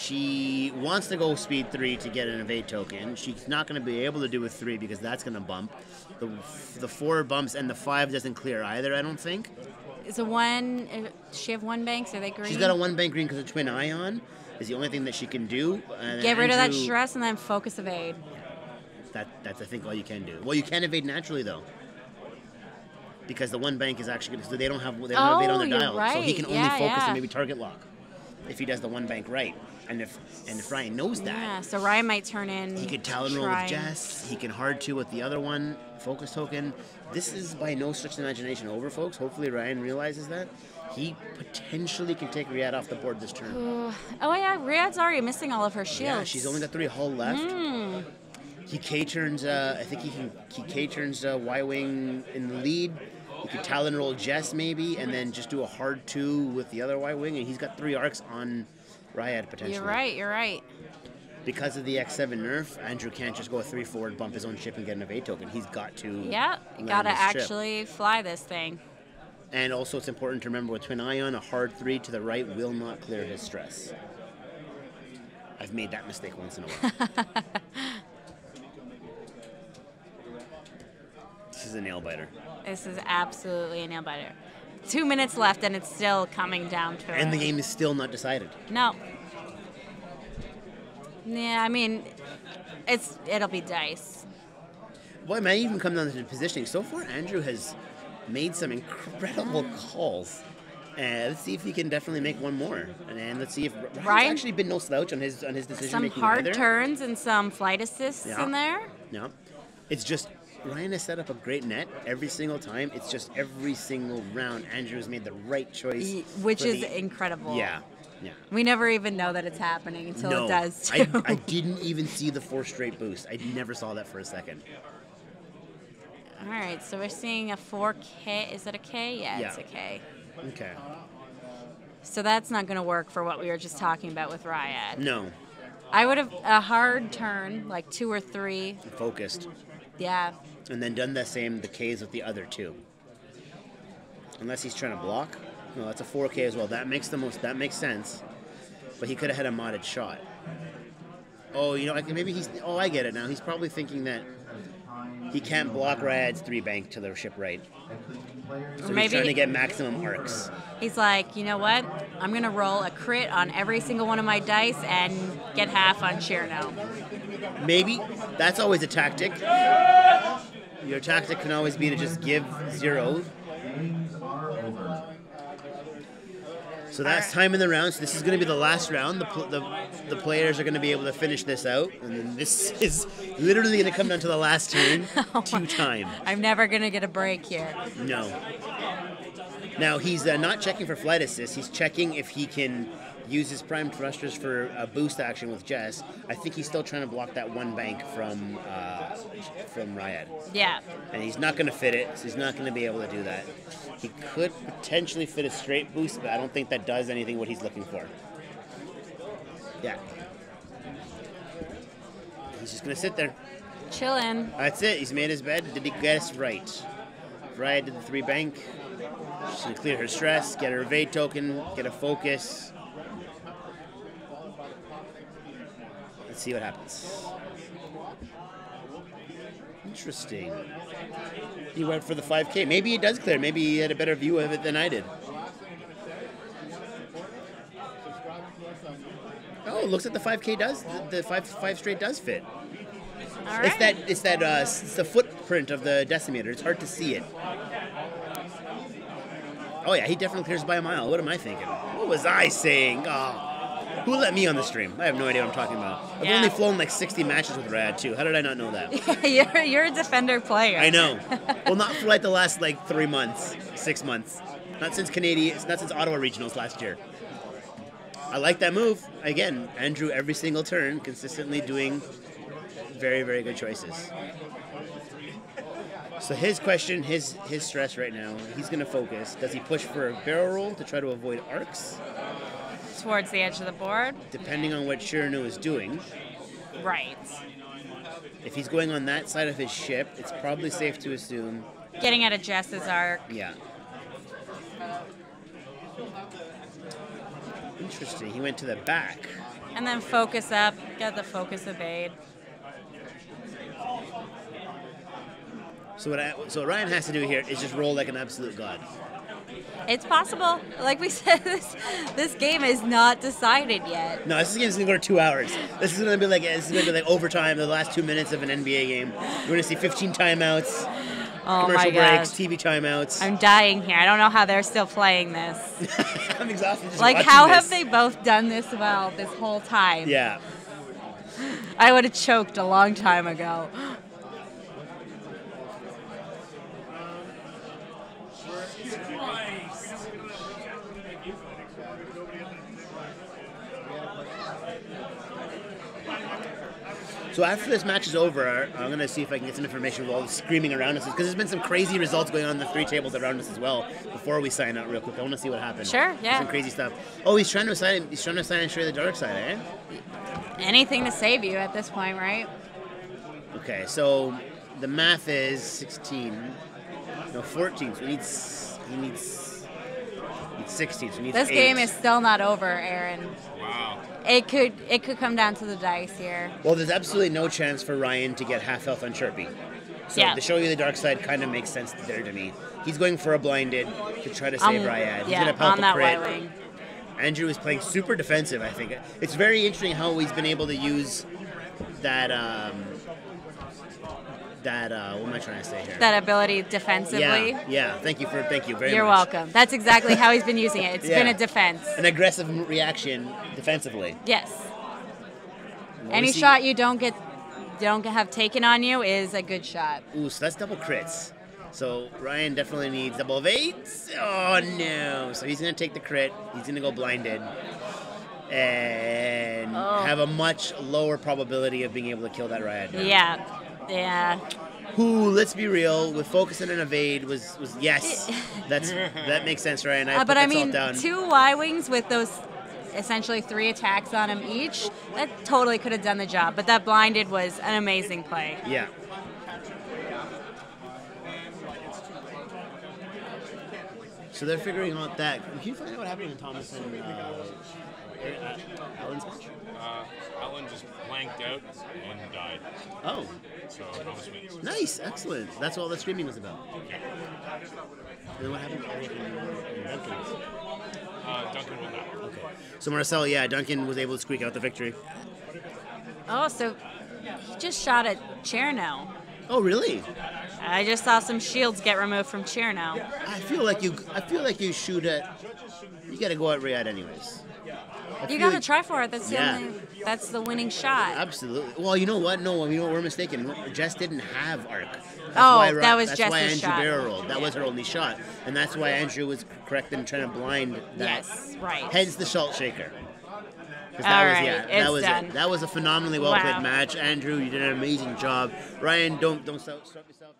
She wants to go speed three to get an evade token. She's not going to be able to do a three because that's going to bump. The, the four bumps and the five doesn't clear either. I don't think. Is a one? Does she have one banks? Are they green? She's got a one bank green because of twin ion is the only thing that she can do. And Get rid of that stress and then focus evade. That that's I think all you can do. Well, you can evade naturally though, because the one bank is actually because they don't have they don't have evade on Oh, their you're dial, so he can only Yeah, focus yeah. and maybe target lock if he does the one bank right. And if and if Ryan knows that, Yeah, so Ryan might turn in. he could talon roll with Jess. He can hard two with the other one focus token. This is by no stretch of imagination over, folks. Hopefully Ryan realizes that he potentially can take Ryad off the board this turn. Oh yeah, Ryad's already missing all of her shields. Yeah, she's only got three hull left. Hmm. He K turns. Uh, I think he can. He K turns uh, Y wing in the lead. He could Talon roll Jess maybe, and then just do a hard two with the other Y wing, and he's got three arcs on Ryad potentially. You're right. You're right. Because of the X7 nerf, Andrew can't just go a three forward, bump his own ship, and get an evade token. He's got to. Yeah, gotta his ship. actually fly this thing. And also, it's important to remember with Twin Ion, a hard three to the right will not clear his stress. I've made that mistake once in a while. <laughs> this is a nail biter. This is absolutely a nail biter. Two minutes left, and it's still coming down to And it. the game is still not decided. No. Yeah, I mean, it's it'll be dice. Well, it might even come down to the positioning. So far, Andrew has made some incredible mm. calls. And let's see if he can definitely make one more. And then let's see if Ryan's Ryan- actually been no slouch on his on his decision Some making hard either. turns and some flight assists Yeah. in there. No, it's just Ryan has set up a great net every single time. It's just every single round, Andrew has made the right choice, Y- Which is the- incredible. yeah, yeah. We never even know that it's happening until no, it does I. I didn't even see the four straight boost. I never saw that for a second. All right, so we're seeing a 4K. Is it a K? Yeah, it's Yeah. a K. Okay. So that's not going to work for what we were just talking about with Ryad. No, I would have a hard turn, like two or three. focused, Yeah. And then done the same the K's with the other two. Unless he's trying to block. No, that's a 4K as well. That makes the most. That makes sense. But he could have had a modded shot. Oh, you know, I can, maybe he's. Oh, I get it now. He's probably thinking that he can't block Ryad's three bank to the ship right. So he's maybe- trying to get maximum arcs. He's like, you know what? I'm going to roll a crit on every single one of my dice and get half on Chiraneau. Maybe that's always a tactic. Your tactic can always be to just give zero. So that's time in the round. So this is going to be the last round. The, the, the players are going to be able to finish this out, and then this <laughs> is literally going to come down to the last turn, <laughs> two time. I'm never going to get a break here. No. Now he's uh, not checking for flight assist. He's checking if he can use his prime thrusters for a boost action with Jess. I think he's still trying to block that one bank from uh, from Ryad, Yeah. and he's not going to fit it. So he's not going to be able to do that. He could potentially fit a straight boost, but I don't think that does anything what he's looking for. Yeah. He's just going to sit there. Chillin'. That's it. He's made his bed. Did he guess right? Ryad did the three bank. She's gonna clear her stress, get her evade token, get a focus. Let's see what happens. Interesting. He went for the 5K. Maybe he does clear. Maybe he had a better view of it than I did. Oh, looks like the 5K does. The, the five five straight does fit. Right. It's that it's that uh, it's the footprint of the decimator. It's hard to see it. Oh yeah, he definitely clears by a mile. What am I thinking? What was I saying? Oh, who let me on the stream? I have no idea what I'm talking about. I've Yeah. only flown like 60 matches with Ryad too. How did I not know that? <laughs> you're, you're a defender player. I know. <laughs> Well, not for like the last like three months, six months. Not since Canadian. Not since Ottawa regionals last year. I like that move. Again, Andrew every single turn consistently doing very very good choices. So his question, his his stress right now, he's gonna focus. Does he push for a barrel roll to try to avoid arcs? Towards the edge of the board. Depending on what Chiraneau is doing, Right. if he's going on that side of his ship, it's probably safe to assume, Getting out of Jess's arc. yeah. Interesting. He went to the back. And then focus up. Get the focus evade. So what I, so what Ryan has to do here is just roll like an absolute god. It's possible. Like we <laughs> said, this this game is not decided yet. No, this game is gonna go to two hours. This is gonna be like this is gonna be like overtime. The last two minutes of an NBA game. We're gonna see 15 timeouts, Oh commercial breaks, TV timeouts. I'm dying here. I don't know how they're still playing this. <laughs> I'm exhausted. Just Like, how this. have they both done this well this whole time? Yeah. I would have choked a long time ago. So after this match is over, I'm gonna see if I can get some information with all the screaming around us because there's been some crazy results going on in the three tables around us as well. Before we sign out, real quick, I want to see what happened. Sure, yeah. Some crazy stuff. Oh, he's trying to sign. He's trying to assign Stray the dark side, eh? Anything to save you at this point, right? Okay, so the math is 16. No, 14. So he needs. He needs. He needs 16. So needs This eight. game is still not over, Aaron. Wow. It could it could come down to the dice here. Well, there's absolutely no chance for Ryan to get half health on Sharpie. So Yeah. to show you the dark side kind of makes sense there to me. He's going for a blinded to try to save Um, Ryad. He's yeah, gonna pump on a that crit. white wing. Andrew is playing super defensive. I think it's very interesting how he's been able to use that um, that uh, what am I trying to say here? That ability defensively. yeah, yeah. Thank you for thank you very You're much. welcome. That's exactly how he's been using it. It's been a defense. An aggressive reaction defensively. Yes. What Any shot you don't get, don't have taken on you is a good shot. Ooh, so that's double crits. So Ryan definitely needs double of eights. Oh no! So he's gonna take the crit. He's gonna go blinded, and Oh. have a much lower probability of being able to kill that Ryad. now. Yeah. Yeah. Who, let's be real, with focus and an evade was was yes. <laughs> That's that makes sense, Ryan. I Uh, but I mean, two Y wings with those essentially three attacks on him each, that totally could have done the job. But that blinded was an amazing play. Yeah. So they're figuring out that. Can you find out what happened in Thomas and uh, Aaron- uh, match? Uh, Alan just blanked out and died. Oh, So Thomas wins. nice, excellent. That's all the streaming was about. And then what happened to Eric and, and Uh, Duncan won that. Okay. So Marcel, yeah, Duncan was able to squeak out the victory. Oh, so he just shot at Chiraneau. Oh, really? I just saw some shields get removed from Chiraneau. I feel like you. I feel like you shoot at. You got to go at Ryad anyways. You feel gotta like- try for it. That's the Yeah. only. That's the winning shot. Absolutely. Well, you know what? No, you know what? We're mistaken. Jess didn't have arc. That's Oh, that was that's why Andrew shot. rolled. That was her only shot, and that's why Andrew was correct in trying to blind that. Yes, right. Hence the salt shaker. All was, right, yeah, it's that was done. it. That was a phenomenally well played Wow. match. Andrew, you did an amazing job. Ryan, don't don't stop, yourself. You